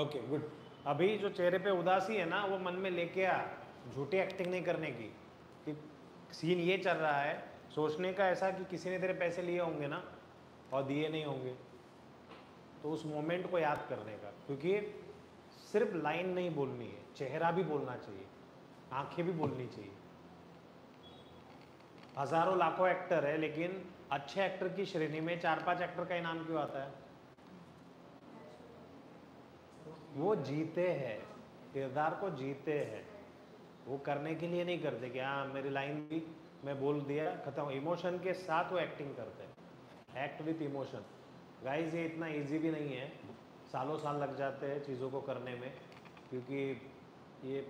Okay good अभी जो चेहरे पे उदासी है ना, वो मन में लेके आ। झूठी एक्टिंग नहीं करने की। कि सीन ये चल रहा है, सोचने का ऐसा कि किसी ने तेरे पैसे लिए होंगे ना, और दिए नहीं होंगे। तो उस मोमेंट को याद करने का। क्योंकि सिर्फ़ लाइन नहीं बोलनी है, चेहरा भी बोलना चाहिए। आँखें भी बोलनी चाहिए। हज़ारों लाखों एक्टर है, लेकिन अच्छे एक्टर की श्रेणी में चार पाँच एक्टर का इनाम क्यों आता है? वो जीते हैं, किरदार को जीते हैं। वो करने के लिए नहीं करते कि हाँ मेरी लाइन भी मैं बोल दिया, खत्म। इमोशन के साथ वो एक्टिंग करते हैं। एक्ट विथ इमोशन गाइस ये इतना इजी भी नहीं है। सालों साल लग जाते हैं चीज़ों को करने में, क्योंकि ये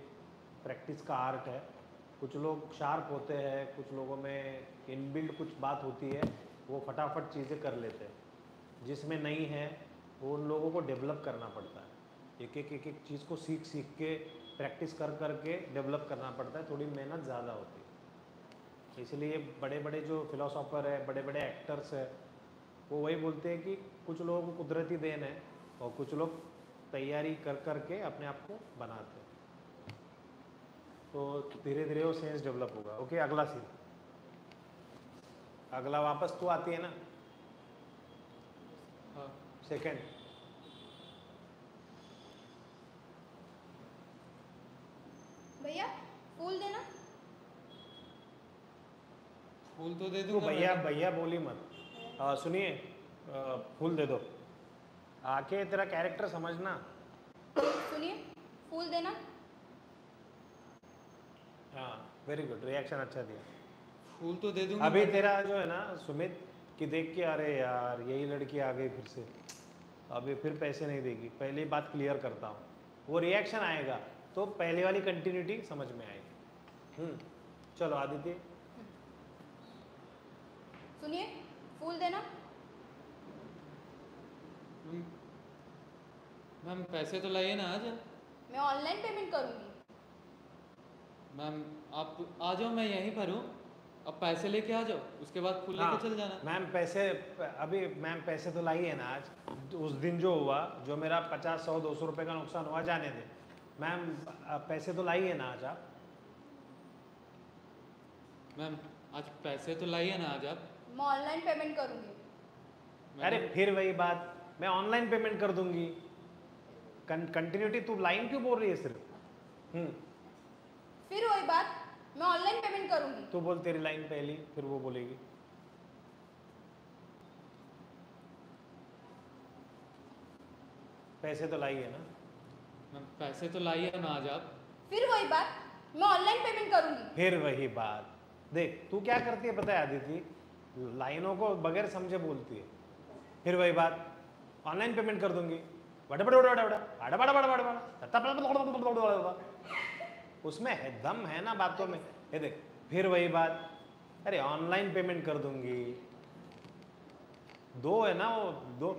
प्रैक्टिस का आर्ट है। कुछ लोग शार्प होते हैं, कुछ लोगों में इनबिल्ड कुछ बात होती है, वो फटाफट चीज़ें कर लेते हैं। जिसमें नहीं है, वो उन लोगों को डेवलप करना पड़ता है। एक एक एक एक चीज़ को सीख सीख के प्रैक्टिस कर कर के डेवलप करना पड़ता है, थोड़ी मेहनत ज़्यादा होती है। इसलिए बड़े बड़े जो फिलोसोफर है बड़े बड़े एक्टर्स है, वो वही बोलते हैं कि कुछ लोगों को कुदरती देन है और कुछ लोग तैयारी कर कर के अपने आप को बनाते हैं। तो धीरे धीरे वो सेंस डेवलप होगा। ओके अगला सीन अगला वापस तो आती है ना? हाँ। सेकंड भैया फूल देना। फूल तो दे दूँगा भैया भैया बोली मत। सुनिए फूल दे दो। आके तेरा कैरेक्टर समझना। सुनिए फूल देना। हाँ। वेरी गुड रिएक्शन अच्छा दिया। फूल तो दे दूँगा अभी तेरा जो है ना सुमित कि देख के अरे यार यही लड़की आ गई फिर से। अभी फिर पैसे नहीं देगी। पहले बात क्लियर करता हूँ। वो रिएक्शन आएगा तो पहले वाली कंटिन्यूटी समझ में आएगी। हम्म। चलो आदित्य। सुनिए फूल देना। मैम पैसे तो लाइए ना आज। मैं ऑनलाइन पेमेंट करूँगी। मैम आप आ जाओ मैं यहीं पर हूँ। अब पैसे लेके आ जाओ उसके बाद फूल हाँ, लेके चल जाना। मैम पैसे अभी मैम पैसे तो लाई है ना आज। उस दिन जो हुआ जो मेरा पचास सौ दो सौ रुपये का नुकसान हुआ जाने दे। मैम पैसे तो लाई है ना आज आप। मैम आज पैसे तो लाइए ना आज आप। मैं ऑनलाइन पेमेंट करूँगी। अरे फिर वही बात। मैं ऑनलाइन पेमेंट कर दूँगी। कंटिन्यूटी तू लाइन क्यों बोल रही है सिर्फ़? हम्म। फिर वही बात मैं ऑनलाइन पेमेंट करूँगी तू बोल तेरी लाइन पहली फिर वो बोलेगी पैसे तो लाई है ना पैसे तो लाइए ना आज आप फिर वही बात मैं ऑनलाइन पेमेंट करूँगी फिर वही बात देख तू क्या करती है पता है आदिति लाइनों को बगैर समझे बोलती है फिर वही बात ऑनलाइन पेमेंट कर दूँगी उसमें है दम है ना बातों में। ये देख फिर वही बात अरे ऑनलाइन पेमेंट कर दूँगी। दो है ना वो दो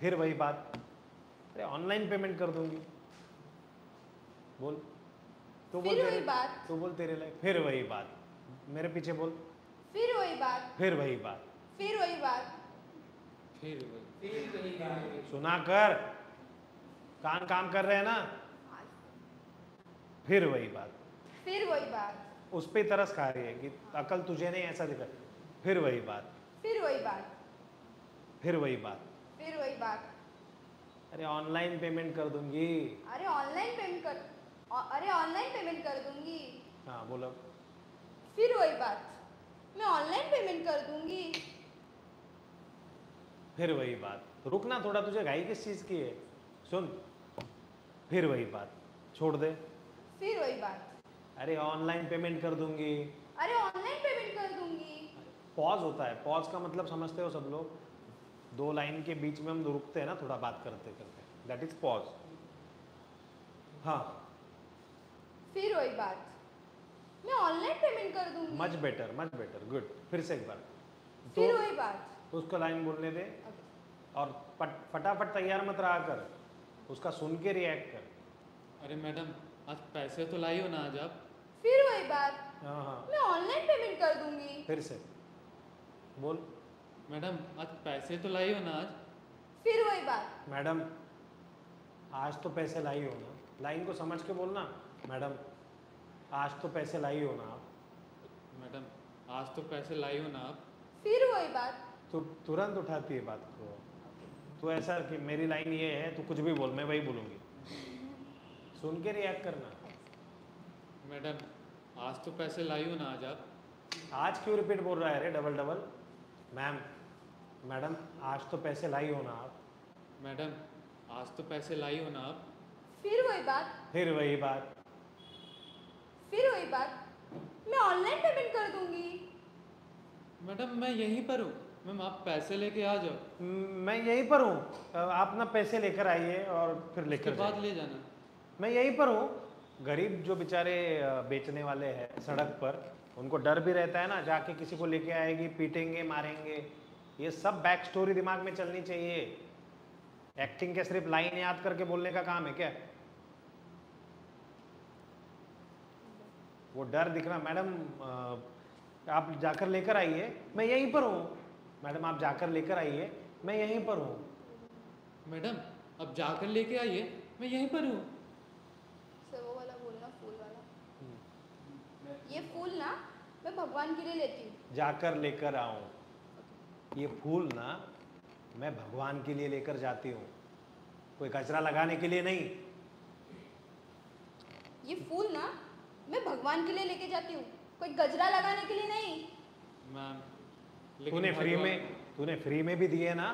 फिर वही बात अरे ऑनलाइन पेमेंट कर दूँगी। बोल तू बोल फिर वही तेरे बात। तू बोल तेरे लिए फिर वही बात मेरे पीछे बोल। फिर वही बात। फिर वही बात। फिर वही बात। फिर वही बात। सुना कर कान काम कर रहे हैं ना। फिर वही बात। फिर वही बात। उस पे तरस खा रही है कि अकल तुझे नहीं ऐसा दिखा फिर वही बात। फिर वही बात। फिर वही बात। फिर वही बात। अरे ऑनलाइन पेमेंट कर दूँगी। अरे ऑनलाइन पेमेंट कर अरे ऑनलाइन पेमेंट कर दूँगी। हाँ बोलो। फिर वही बात। मैं ऑनलाइन पेमेंट कर दूँगी। फिर वही बात। रुकना थोड़ा तुझे घाई किस चीज़ की है? सुन। फिर वही बात। छोड़ दे। फिर वही बात। अरे ऑनलाइन पेमेंट कर दूँगी। अरे ऑनलाइन पेमेंट कर दूँगी। पॉज होता है। पॉज का मतलब समझते हो सब लोग? दो लाइन के बीच में हम रुकते हैं ना थोड़ा बात करते करते। दैट इज़ पॉज हाँ। फिर वही बात। मैं ऑनलाइन पेमेंट कर दूँगी। Much better much better good फिर से एक बार। फिर तो वही बात। उसको लाइन बोलने दे। और फटाफट तैयार मत रहा कर। उसका सुन के रिएक्ट कर। अरे मैडम आज पैसे तो लाइयो ना आज आप। फिर वही बात। हाँ हाँ। मैं ऑनलाइन पेमेंट कर दूँगी। फिर से। बोल। मैडम आज पैसे तो लाइयो ना आज। फिर वही बात। मैडम आज तो पैसे लाई हो ना। लाइन को समझ के बोलना। मैडम आज तो पैसे लाई हो ना आप। मैडम आज तो पैसे लाइयो ना आप। फिर वही बात। तो तुरंत उठाती है बात को। तो ऐसा कि मेरी लाइन ये है तू कुछ भी बोल मैं वही बोलूँगी। सुन के रिएक्ट करना। मैडम आज तो पैसे लाइयो ना आज आप। आज क्यों रिपीट बोल रहा है रे डबल डबल मैम मैडम आज तो पैसे लाई हो ना आप। मैडम आज तो पैसे लाइयो ना आप। फिर वही बात। फिर वही बात। फिर वही बात। मैं ऑनलाइन पेमेंट कर दूँगी। मैडम मैं यहीं पर हूँ। मैम आप पैसे लेके आ जाओ। मैं यहीं पर हूँ। आप ना पैसे लेकर आइए और फिर लेकर बाद ले जाना। मैं यहीं पर हूँ। गरीब जो बेचारे बेचने वाले हैं सड़क पर, उनको डर भी रहता है ना, जाके किसी को लेके आएगी, पीटेंगे, मारेंगे। ये सब बैक स्टोरी दिमाग में चलनी चाहिए। एक्टिंग के सिर्फ़ लाइन याद करके बोलने का काम है क्या? वो डर दिख रहा, मैडम आप जाकर लेकर आइए। मैं यहीं पर हूँ। मैडम, आप जाकर लेकर आइए। मैं यहीं पर हूँ। मैडम अब जाकर लेके आइए, मैं यहीं पर हूँ सर वो वाला बोलना फूल वाला ये फूल ना मैं भगवान के लिए लेती हूँ। जाकर लेकर आऊँ। ये फूल ना मैं भगवान के लिए लेकर जाती हूँ। कोई कचरा लगाने के लिए नहीं। ये फूल ना मैं भगवान के लिए लेके जाती हूँ। कोई गजरा लगाने के लिए नहीं। मैम तूने फ्री में तूने फ्री में भी दिए ना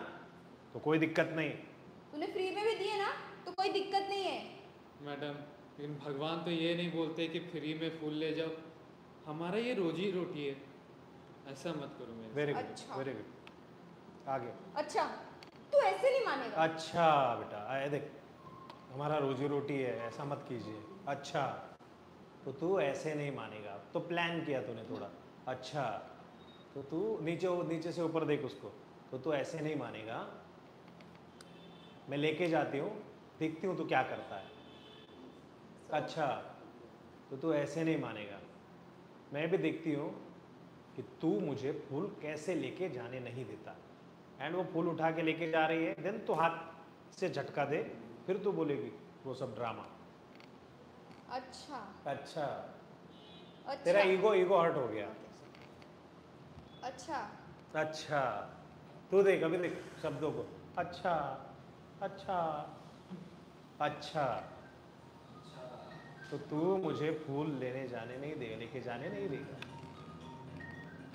तो कोई दिक्कत नहीं। तूने फ्री में भी दिए ना तो कोई दिक्कत नहीं है। मैडम लेकिन भगवान तो ये नहीं बोलते कि फ्री में फूल ले जाओ। हमारा ये रोजी रोटी है। ऐसा मत करो मेरे वेरी गुड अच्छा। वेरी गुड आगे। अच्छा तू ऐसे नहीं मानेगा। अच्छा बेटा आए देख हमारा रोजी रोटी है ऐसा मत कीजिए। अच्छा तो तू ऐसे नहीं मानेगा। तो प्लान किया तूने थोड़ा। अच्छा तो तू नीचे नीचे से ऊपर देख उसको। तो तू ऐसे नहीं मानेगा। मैं लेके जाती हूँ देखती हूँ तू क्या करता है। अच्छा तो तू ऐसे नहीं मानेगा। मैं भी देखती हूँ कि तू मुझे फूल कैसे लेके जाने नहीं देता। एंड वो फूल उठा के लेके जा रही है। देन तू हाथ से झटका दे फिर तू बोलेगी वो सब ड्रामा अच्छा। अच्छा। अच्छा। तेरा ईगो ईगो हर्ट हो गया। अच्छा। अच्छा। तू देख अभी देख शब्दों को। अच्छा अच्छा। अच्छा। तो तू मुझे फूल लेने जाने नहीं देगा लेके जाने नहीं देगा।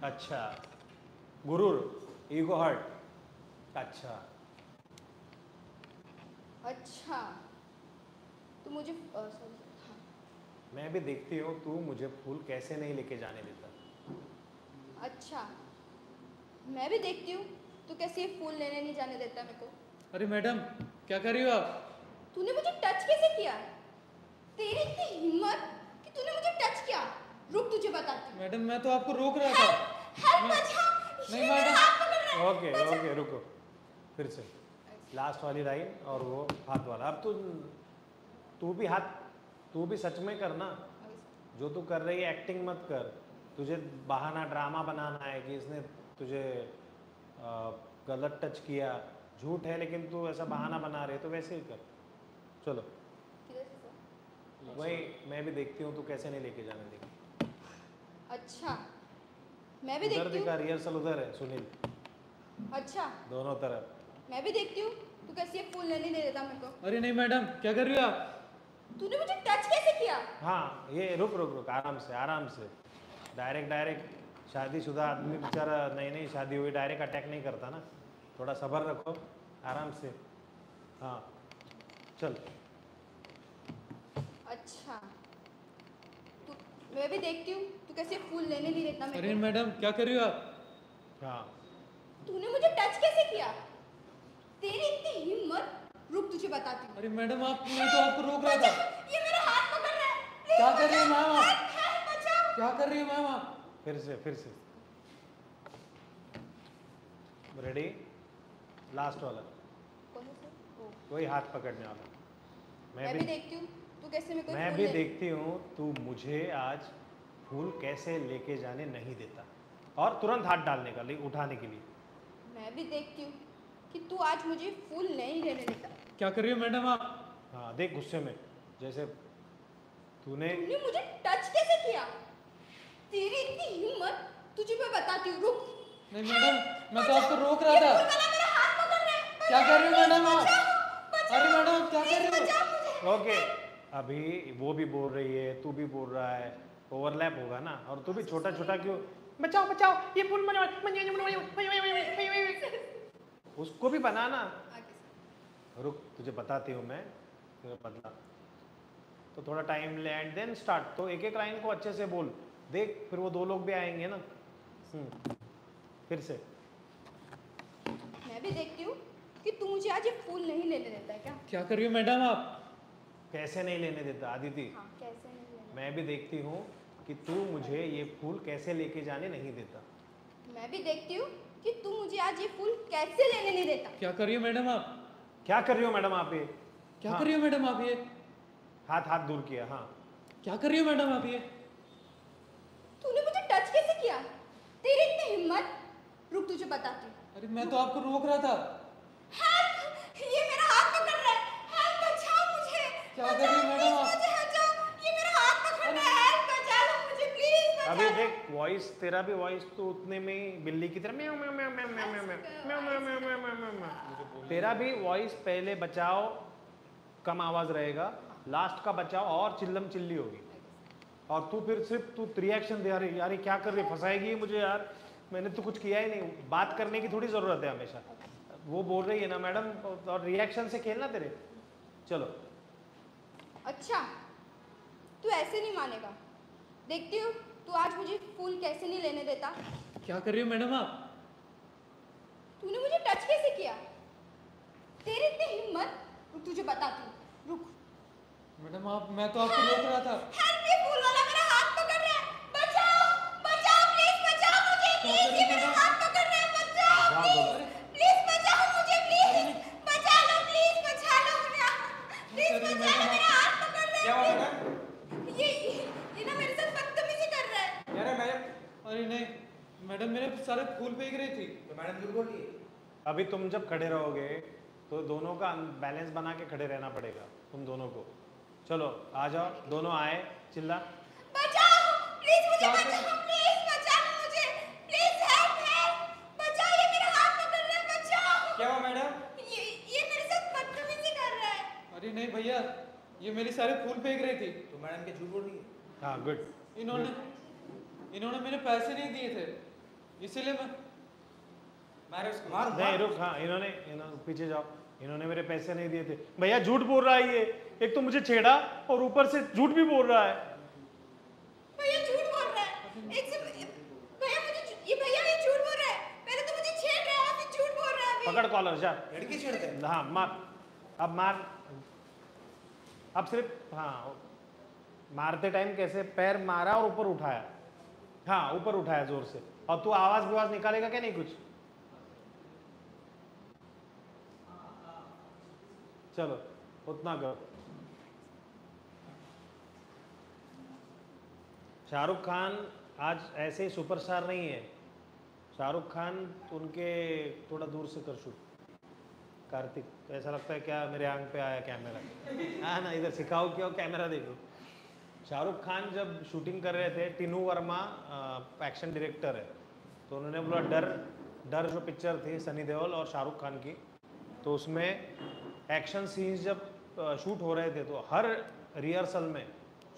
अच्छा गुरुर ईगो हर्ट। अच्छा। अच्छा। तू मुझे अ, हाँ, मैं भी देखती हूँ तू मुझे फूल कैसे नहीं लेके जाने देता। अच्छा। मैं भी देखती हूँ तू कैसे फूल लेने नहीं जाने देता मेरे को। अरे मैडम क्या कर रही हो आप? तूने मुझे टच कैसे किया? तेरी इतनी हिम्मत कि तूने मुझे टच किया। रुक तुझे बताती हूँ। मैडम मैं तो आपको रोक रहा था। हेल्प बचा नहीं, मैडम। है। ओके ओके रुको। फिर से। लास्ट वाली लाइन और वो हाथ वाला। अब तू तू भी हाथ तू भी सच में करना। जो तू कर रही है एक्टिंग मत कर। तुझे बहाना ड्रामा बनाना है कि इसने तुझे गलत टच किया। झूठ है लेकिन तू ऐसा बहाना बना रहे तो वैसे ही कर। चलो? वही मैं भी देखती हूँ तू कैसे नहीं लेके जाने देगी। अच्छा मैं भी उधर देखती दिखा हूँ रिहर्सल उधर है सुनील। अच्छा। दोनों तरफ़। मैं भी देखती हूँ तू कैसे ये फूल लेने नहीं देता मेरे को। अरे नहीं मैडम क्या कर रही हो आप? तूने मुझे टच कैसे किया? हाँ ये रुक रुक रुक आराम से आराम से। डायरेक्ट डायरेक्ट शादीशुदा आदमी बेचारा नई नई शादी हुई डायरेक्ट अटैक नहीं करता ना। थोड़ा सब्र रखो आराम से। हाँ चल। अच्छा। तू मैं भी देखती हूँ तू कैसे फूल लेने नहीं देता अरे मैडम क्या कर रही हो आप? हाँ। तूने मुझे टच कैसे किया? तेरी इतनी हिम्मत रुक तुझे बताती हूँ। अरे मैडम आप मैं तो आपको रोक रहा था। ये मेरा हाथ पकड़ रहा है। क्या कर रही हो मैम आप? क्या कर रही हो मैम आप? फिर से फिर से। रेडी लास्ट वाला। वही हाथ पकड़ने वाला। मैं मैं भी भी देखती हूँ। तू कैसे मेरे को मैं भी देखती हूँ तू मुझे आज फूल कैसे लेके जाने नहीं देता। और तुरंत हाथ डालने का लिए उठाने के लिए। मैं भी देखती हूँ कि तू आज मुझे फूल नहीं लेने देता। क्या कर रही हो मैडम आप? हाँ देख गुस्से में जैसे तूने तूने मुझे टच कैसे किया? तेरी इतनी हिम्मत तुझे मैं बताती हूँ रुक। नहीं मैडम मैं तो आपको रोक रहा था। मेरा हाथ पकड़ रहा है। क्या कर रही हो मैडम आप? अरे मैडम क्या कर रही हो। ओके। अभी वो भी बोल रही है तू भी बोल रहा है ओवरलैप होगा ना और तू भी छोटा छोटा क्यों बचाओ बचाओ ये फूल उसको भी बनाना रुक तुझे बताती हूँ मैं फिर बदला तो थोड़ा टाइम ले एंड देन स्टार्ट तो एक एक लाइन को अच्छे से बोल देख फिर वो दो लोग भी आएँगे ना हम्म, फिर से मैं भी देखती हूँ कि तू मुझे आज ये फूल नहीं लेने देता है क्या क्या कर रही हो मैडम आप कैसे नहीं लेने देता? आदिति हाँ कैसे नहीं लेने मैं भी देखती हूँ कि तू मुझे ये फूल कैसे लेके जाने नहीं देता। मैं भी देखती हूँ कि तू मुझे आज ये फूल कैसे लेने नहीं देता। क्या कर रही हो मैडम आप? क्या कर रही हो मैडम आप ये? क्या हाँ। कर रही हो मैडम आप ये? हाथ हाथ दूर किया हाँ। क्या कर रही हो मैडम आप ये? तूने मुझे टच कैसे किया? तेरी इतनी हिम्मत? रुक तुझे बताती अरे मैं तो आपको रोक रहा था। हेल्प ये मेरा हाथ पकड़ क्या कर रही मैडम आप? ये मेरा हाथ पकड़ रहा है हेल्प मुझे प्लीज़ अभी देख वॉइस तेरा भी वॉइस तो उतने में ही बिल्ली की तरह म्याऊ म्याऊ म्याऊ म्याऊ म्याऊ म्याऊ म्याऊ म्याऊ म्याऊ म्याऊ म्याऊ म्याऊ। म्याऊ। तेरा भी वॉइस पहले बचाओ कम आवाज़ रहेगा। लास्ट का बचाओ और चिल्लम चिल्ली होगी। और तू फिर सिर्फ़ तू रिएक्शन दे रही यार ये क्या कर रही? फंसाएगी मुझे यार। मैंने तो कुछ किया ही नहीं। बात करने की थोड़ी ज़रूरत है हमेशा। वो बोल रही है ना मैडम और रिएक्शन से खेलना तेरे? चलो। अच्छा तू ऐसे नहीं मानेगा। देखती हूँ तू आज मुझे फूल कैसे नहीं लेने देता। क्या कर रही हो मैडम आप? तूने मुझे टच कैसे किया? तेरी इतनी हिम्मत तुझे बताती हूँ। रुक। मैडम आप मैं तो आपको रोक रहा था। हेल्प फूल वाला मेरा हाथ पकड़ रहा है। बचाओ बचाओ प्लीज़ बचाओ मुझे प्लीज़ ये मेरा हाथ पकड़ रहा है बचाओ प्लीज़। प्लीज़ बचाओ मुझे प्लीज़ बचा लो प्लीज़ बचा लो प्लीज़ बचा लो मेरा क्या है? हुआ मैडम ये ये ना मेरे साथ बदतमीजी कर रहा है। क्या रे मैडम। अरे नहीं मैडम मेरे सारे फूल फेंक रही थी। तो मैडम झूठ बोल अभी तुम जब खड़े रहोगे तो दोनों का बैलेंस बना के खड़े रहना पड़ेगा तुम दोनों को। चलो आ जाओ दोनों आए। चिल्ला। बचाओ प्लीज़ मुझे बचाओ प्लीज़ बचा लो मुझे प्लीज़ हेल्प हेल्प बचाओ ये मेरा हाथ पकड़ रहा है बचाओ। क्या हुआ मैडम? ये ये मेरे साथ बदतमीजी कर रहा है। अरे नहीं भैया ये मेरे सारे फूल फेंक रही थी। तो मैडम क्या झूठ बोल रही है? हाँ गुड इन्होंने इन्होंने मेरे पैसे नहीं दिए थे। इसीलिए मैं मारे उसको मार? नहीं रुक हाँ इन्होंने इन्होंने पीछे जाओ। इन्होंने मेरे पैसे नहीं दिए थे। भैया झूठ बोल रहा है ये। एक तो मुझे छेड़ा और ऊपर से झूठ भी बोल रहा है। भैया झूठ बोल रहा है। एक से भैया मुझे ये भैया ये झूठ बोल रहा है। पहले तो मुझे छेड़ रहा है फिर झूठ बोल रहा है अभी। पकड़ कॉलर जा। लड़की छेड़ते हैं। हाँ मार। अब मार। अब सिर्फ़ हाँ मारते टाइम कैसे? पैर मारा और ऊपर उठाया। हाँ ऊपर उठाया ज़ोर से। और तू आवाज़ विवाज निकालेगा क्या नहीं कुछ? चलो, उतना कर। शाहरुख खान आज ऐसे ही सुपरस्टार नहीं है। शाहरुख खान उनके थोड़ा दूर से कर शूट कार्तिक ऐसा लगता है क्या मेरे आँख पे आया कैमरा? हाँ ना इधर सिखाओ क्यों कैमरा देखो। शाहरुख खान जब शूटिंग कर रहे थे, टीनू वर्मा एक्शन डायरेक्टर है तो उन्होंने बोला, डर डर जो पिक्चर थी सनी देओल और शाहरुख खान की। तो उसमें एक्शन सीन्स जब शूट हो रहे थे तो हर रिहर्सल में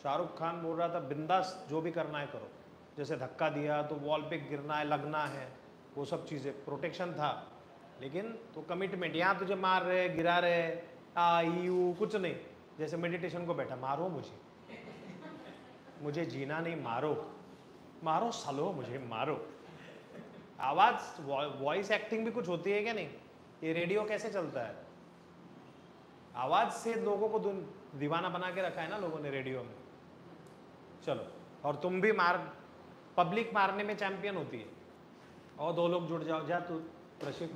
शाहरुख खान बोल रहा था, बिंदास, जो भी करना है करो। जैसे धक्का दिया तो वॉल पे गिरना है, लगना है, वो सब चीज़ें प्रोटेक्शन था। लेकिन तो कमिटमेंट यहाँ तुझे मार रहे, गिरा रहे, आ यू कुछ नहीं। जैसे मेडिटेशन को बैठा, मारो मुझे। मुझे जीना नहीं, मारो। मारो, सालो, मुझे मारो। आवाज़ वॉइस एक्टिंग भी कुछ होती है क्या नहीं? ये रेडियो कैसे चलता है? आवाज़ से लोगों को दीवाना बना के रखा है ना लोगों ने रेडियो में। चलो, और तुम भी मार पब्लिक मारने में चैंपियन होती है। और दो लोग जुड़ जाओ, जा तू। प्रशिक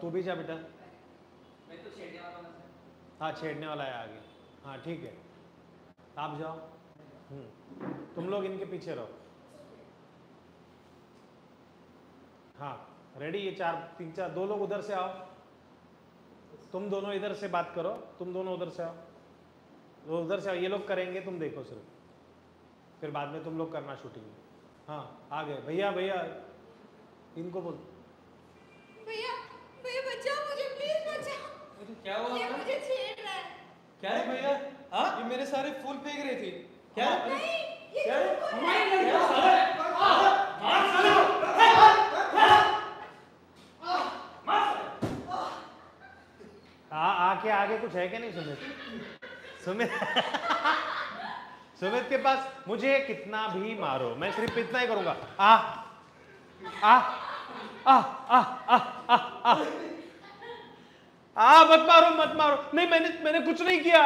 तू भी जा बेटा। मैं तो छेड़ने वाला हाँ छेड़ने वाला है आगे। हाँ ठीक है। आप जाओ। हम्म, तुम लोग इनके पीछे रहो। हाँ रेडी ये चार तीन चार दो लोग उधर से आओ। तुम दोनों इधर से बात करो। तुम दोनों उधर से आओ। उधर से आओ। ये लोग करेंगे तुम देखो सिर्फ़। फिर बाद में तुम लोग करना शूटिंग हाँ आ गए भैया भैया इनको बोल। भैया भैया बचाओ मुझे प्लीज़ बचाओ। अरे क्या हुआ ये मुझे छेड़ रहा है। क्या है भैया? हाँ? ये मेरे सारे फूल फेंक रही थी। क्या? अरे, नहीं ये क्या? झूठ बोल रहा है आ आके आगे कुछ है क्या नहीं सुमित? सुमित? सुमित के पास मुझे कितना भी मारो मैं सिर्फ़ इतना ही करूँगा। आ आ आ आ आ मत मारो मत मारो। नहीं, मैंने मैंने कुछ नहीं किया।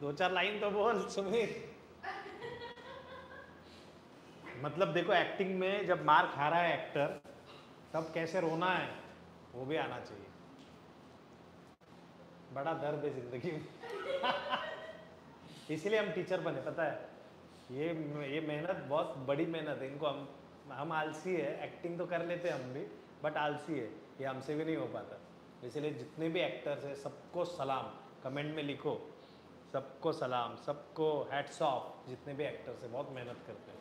दो चार लाइन तो बोल सुमित मतलब देखो एक्टिंग में जब मार खा रहा है एक्टर तब कैसे रोना है, वो भी आना चाहिए। बड़ा दर्द है ज़िंदगी में। इसीलिए हम टीचर बने, पता है। ये ये मेहनत बहुत बड़ी मेहनत है। इनको हम हम आलसी है एक्टिंग तो कर लेते हैं हम भी बट आलसी है ये हमसे भी नहीं हो पाता। इसलिए जितने भी एक्टर्स हैं सबको सलाम कमेंट में लिखो सबको सलाम सबको हैट्स ऑफ़ जितने भी एक्टर्स हैं बहुत मेहनत करते हैं।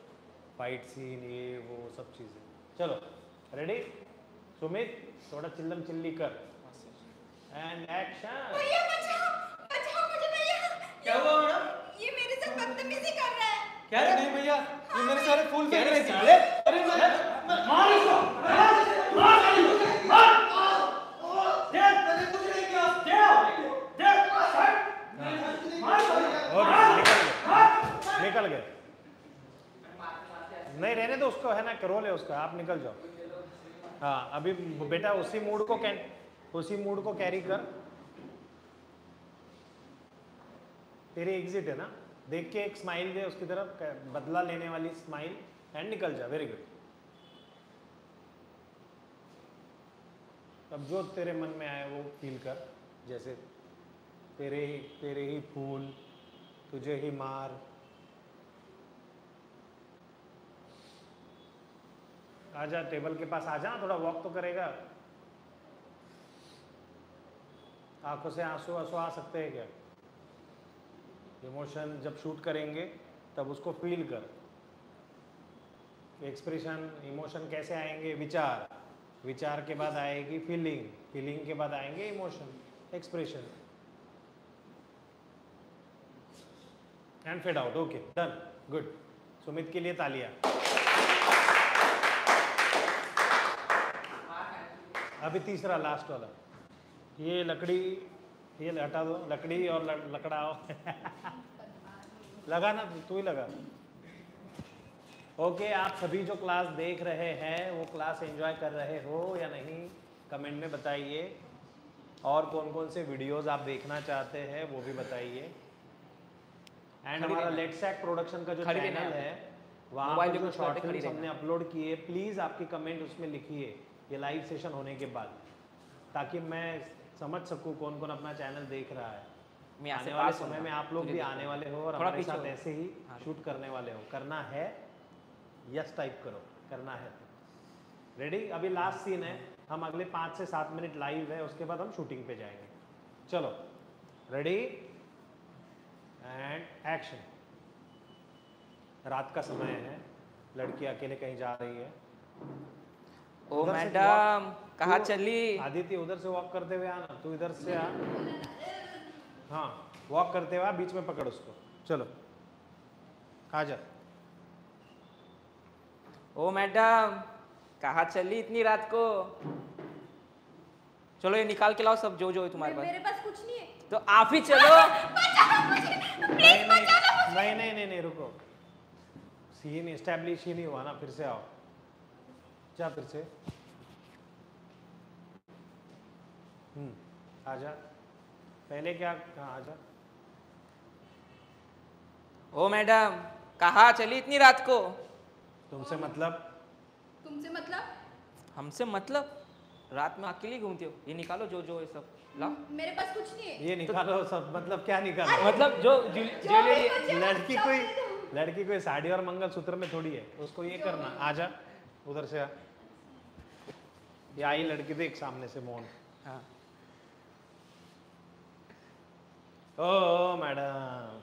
फाइट सीन ये वो सब चीज़ें। चलो रेडी सुमित थोड़ा चिल्लम चिल्ली कर। एंड एक्शन क्या हुआ मैडम? ये मेरे साथ बदतमीजी कर रहा है। क्या रे नहीं भैया ये मेरे सारे फूल फेंक रहे थे निकल गए। नहीं, रहने दो उसको, है ना? रोल है उसका, आप निकल जाओ। हाँ अभी बेटा उसी मूड को कैन उसी मूड को कैरी कर। तेरी एग्जिट है ना? देख के एक स्माइल दे उसकी तरफ़ बदला लेने वाली स्माइल एंड निकल जा वेरी गुड अब जो तेरे मन में आए वो फील कर, जैसे तेरे ही तेरे ही फूल, तुझे ही मार। आजा टेबल के पास आ जा थोड़ा वॉक तो करेगा। आँखों से आँसू आँसू आ सकते हैं क्या? इमोशन जब शूट करेंगे, तब उसको फील कर। एक्सप्रेशन इमोशन कैसे आएँगे? विचार। विचार के बाद आएगी फीलिंग फीलिंग के बाद आएँगे emotion expression and fade out okay done good Sumit के लिए तालियाँ. अभी तीसरा लास्ट वाला. ये लकड़ी, ये हटा दो. लकड़ी और लक- लकड़ाओ लगा ना तू ही लगा. ओके आप सभी जो क्लास देख रहे हैं वो क्लास एंजॉय कर रहे हो या नहीं कमेंट में बताइए। और कौन कौन से वीडियोस आप देखना चाहते हैं वो भी बताइए। एंड हमारा एक्ट प्रोडक्शन का जो चैनल है। है वहाँ पर जो शॉर्ट फ़िल्म हमने अपलोड किए प्लीज़ आपकी कमेंट उसमें लिखिए। ये लाइव सेशन होने के बाद ताकि मैं समझ सकूँ कौन कौन अपना चैनल देख रहा है। मैं आने वाले समय में आप लोग भी आने वाले हो और हमारे साथ ऐसे ही हाँ। शूट करने वाले हो। करना है। यस टाइप करो करना है। रेडी अभी लास्ट सीन है। हम अगले पाँच से सात मिनट लाइव है उसके बाद हम शूटिंग पे जाएँगे। चलो। रेडी एंड एक्शन रात का समय है। लड़की अकेले कहीं जा रही है। ओ मैडम कहाँ चली? आदित्य उधर से वॉक करते हुए आना तू इधर से आ। हाँ वॉक करते हुए बीच में पकड़ उसको। चलो। आ जा। ओ मैडम कहाँ चली इतनी रात को? चलो ये निकाल के लाओ सब जो जो है तुम्हारे पास। मेरे पास कुछ नहीं है। तो आप ही चलो। नहीं नहीं नहीं नहीं नहीं नहीं रुको। सीन इस्टेब्लिश ही नहीं हुआ ना फिर से आओ। जा फिर से। हम्म आ जा। पहले क्या हाँ आ जा? ओ मैडम कहाँ चली इतनी रात को? तुमसे मतलब? तुमसे मतलब? हमसे मतलब? रात में अकेली घूमती हो? ये निकालो जो जो है सब। लाओ। मेरे पास कुछ नहीं है। ये निकालो तो, सब। मतलब क्या निकालो? मतलब जो जो जो ले भी कुछ है, लड़की कोई लड़की कोई साड़ी और मंगलसूत्र में थोड़ी है। उसको ये करना। आ जा उधर से आ। ये आई लड़की देख सामने से मोहन हाँ। ओ ओ, मैडम।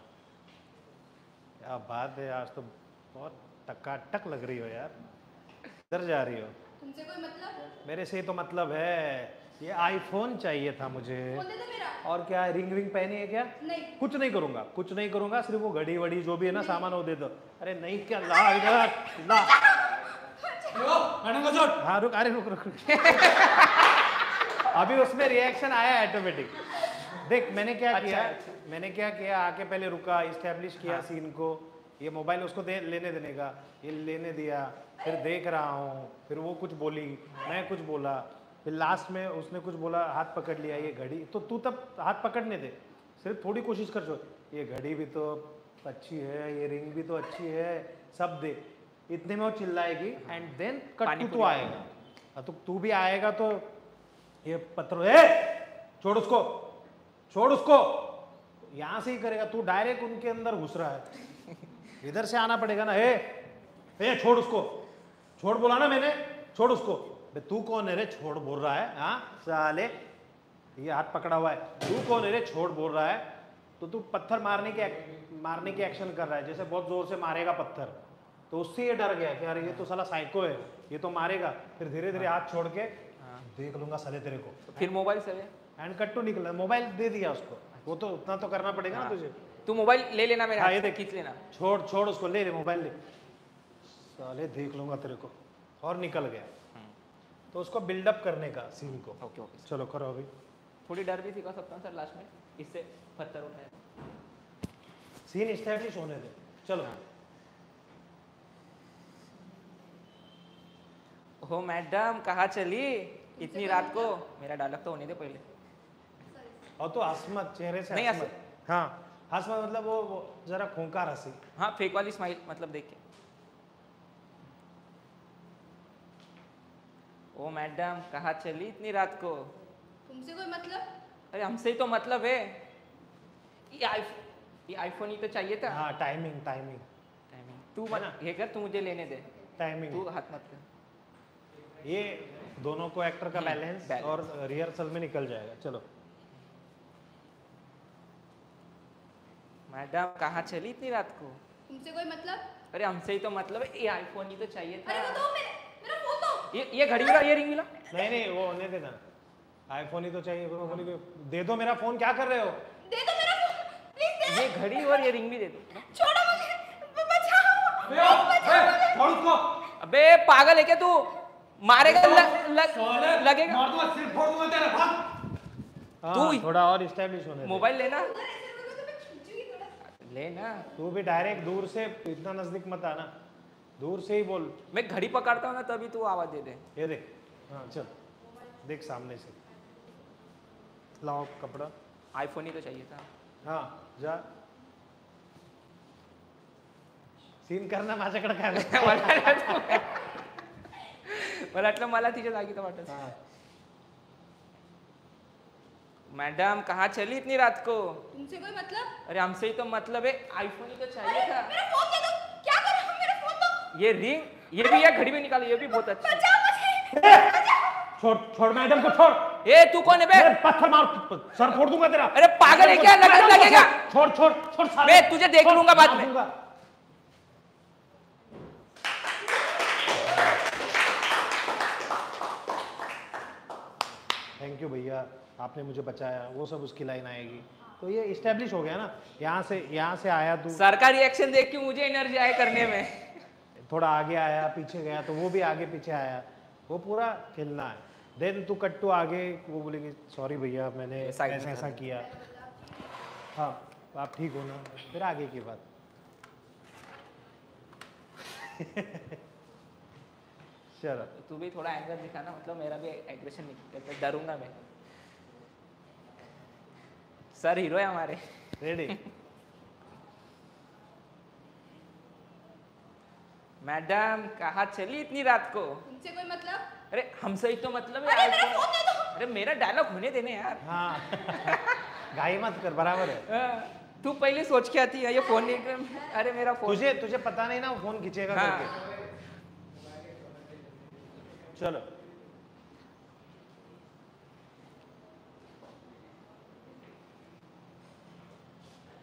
क्या बात है आज तो बहुत टकाटक लग रही हो यार। इधर जा रही हो। तुमसे कोई मतलब? मेरे से तो मतलब है। ये आईफोन चाहिए था मुझे। और क्या रिंग विंग पहनी है क्या? नहीं। कुछ नहीं करूँगा कुछ नहीं करूँगा सिर्फ़ वो घड़ी वड़ी जो भी है ना सामान वो दे दो। अरे नहीं क्या ला इधर ला। हाँ रुक अरे रुक रुक रुक। अभी उसमें रिएक्शन आया ऑटोमेटिक देख मैंने क्या अच्छा, किया अच्छा। मैंने क्या किया आके पहले रुका इस्टेब्लिश किया हाँ। सीन को। ये मोबाइल उसको दे लेने देने का ये लेने दिया फिर देख रहा हूँ फिर वो कुछ बोली मैं कुछ बोला फिर लास्ट में उसने कुछ बोला हाथ पकड़ लिया ये घड़ी तो तू तब हाथ पकड़ने दे। सिर्फ़ थोड़ी कोशिश कर जो ये घड़ी भी तो अच्छी है ये रिंग भी तो अच्छी है सब दे। इतने में वो चिल्लाएगी एंड देन कट तो आएगा। तो तू भी आएगा तो ये पत्थर ए छोड़ उसको छोड़ उसको। यहाँ से ही करेगा तू डायरेक्ट उनके अंदर घुस रहा है। इधर से आना पड़ेगा ना ए ए छोड़ उसको। छोड़ बोला ना मैंने छोड़ उसको। तू कौन है रे? छोड़ बोल रहा है हाँ? साले। ये हाथ पकड़ा हुआ है। तू कौन है रे? छोड़ बोल रहा है। तो तू पत्थर मारने के मारने की एक्शन कर रहा है जैसे बहुत ज़ोर से मारेगा पत्थर। तो उससे ये डर गया कि यार ये तो साला साइको है ये तो मारेगा। फिर धीरे धीरे हाथ छोड़ के देख लूँगा साले तेरे को। फिर मोबाइल से हैंड कट तो निकला मोबाइल दे दिया उसको। वो तो उतना तो करना पड़ेगा ना हाँ। तुझे। तू मोबाइल ले लेना मेरे हाँ, ये देख। खींच लेना। छोड़ छोड़ उसको ले ले मोबाइल ले। साले देख लूँगा तेरे को। और निकल गया। तो उसको बिल्डअप करने का सीन को। ओके ओके चलो करो अभी। थोड़ी डर भी सिखा सकता हूँ सर लास्ट में। इससे पत्थर उठाया। सीन स्टैब्लिश होने दे। चलो। हो। मैडम कहाँ चली? इतनी रात को। मेरा डायलॉग तो होने दे पहले। और तो हंसमत चेहरे से नहीं हंसमत हाँ। हंसमत मतलब वो, वो जरा खूंखार हँसी। हाँ फेक वाली स्माइल मतलब देख के। ओ मैडम कहाँ चली इतनी रात को? तुमसे कोई मतलब? अरे हमसे ही तो मतलब है। ये आईफोन ये आईफोन ही तो चाहिए था। हाँ टाइमिंग टाइमिंग टाइमिंग तू मत ये कर तू मुझे लेने दे। टाइमिंग तू हाथ मत कर। ये दोनों को एक्टर का हम्म, बैलेंस और रिहर्सल में निकल जाएगा। चलो। मैडम कहाँ चली इतनी रात को? तुमसे कोई मतलब? अरे हमसे ही तो मतलब ये आईफोन ही तो चाहिए था। अरे वो दो मेरे मेरा फ़ोन दो। ये ये घड़ी मिला ये रिंग मिला? नहीं नहीं वो होने देना। आईफोन ही तो चाहिए वो बोली कि, दे दो मेरा फ़ोन क्या कर रहे हो? दे दो मेरा फ़ोन प्लीज़ दे दो। ये घड़ी और ये रिंग भी दे दो। छोड़ो मुझे बचाओ बे आओ, बे, छोड़ उसको। अबे पागल है क्या तू? मारेगा लग, लग, लगेगा? मार दूँगा सिर फोड़ दूँगा तेरा भाग। हाँ, तू- थोड़ा और स्टैब्लिश होने दे। मोबाइल लेना अगर ऐसे बोलो तो मैं खींचूँगी थोड़ा लेना तू भी डायरेक्ट दूर से इतना नज़दीक मत आना दूर से ही बोल मैं घड़ी पकड़ता हूँ ना तभी तू आवाज़ दे दे ये देख हाँ चल देख सामने से लाओ कपड़ा आईफोन ही तो चाहिए था हाँ जा सीन करना माझ्याकडे काय. मला वाटलं मला तिच्या जागी तर वाटत हाँ मैडम कहाँ चली इतनी रात को? तुमसे कोई मतलब? अरे हमसे ही तो मतलब है। आईफोन ही तो चाहिए था। मेरा फ़ोन दे दो। क्या कर रहे हो मेरा फ़ोन दो। ये रिंग ये भी है घड़ी में निकालो ये भी बहुत अच्छा बचाओ मुझे। छोड़ छोड़ मैडम को छोड़। ए तू कौन है बे? अरे पत्थर मार सर फोड़ दूँगा तेरा। अरे पागल है क्या? लगन लगेगा। छोड़ छोड़ छोड़। मैं तुझे देख लूँगा बाद में। थैंक यू भैया। आपने मुझे बचाया वो सब उसकी लाइन आएगी। तो ये इस्टेब्लिश हो गया ना। यहाँ से यहाँ से आया तू। सर का रिएक्शन देख के मुझे एनर्जी आए करने में। थोड़ा आगे आया पीछे गया तो वो भी आगे पीछे आया। वो पूरा खेलना है। देन तू कट्टू आगे वो बोलेगी सॉरी भैया मैंने ऐसा ऐसा किया। हाँ आप ठीक हो ना? फिर आगे की बात। चलो। तू भी थोड़ा एंगर दिखाना मतलब मेरा भी एग्रेशन निकल डरूँगा मैं। सर हीरो है हमारे। रेडी मैडम कहाँ चली इतनी रात को? तुमसे कोई मतलब? अरे हमसे ही तो मतलब है अरे मेरा फ़ोन दे दो। अरे मेरा डायलॉग होने देने यार। हाँ। गाई मत कर बराबर है। हाँ, तू पहले सोच के आती है ये फ़ोन नहीं कर। अरे मेरा फ़ोन तुझे तुझे पता नहीं ना वो फ़ोन खींचेगा हाँ। करके। चलो।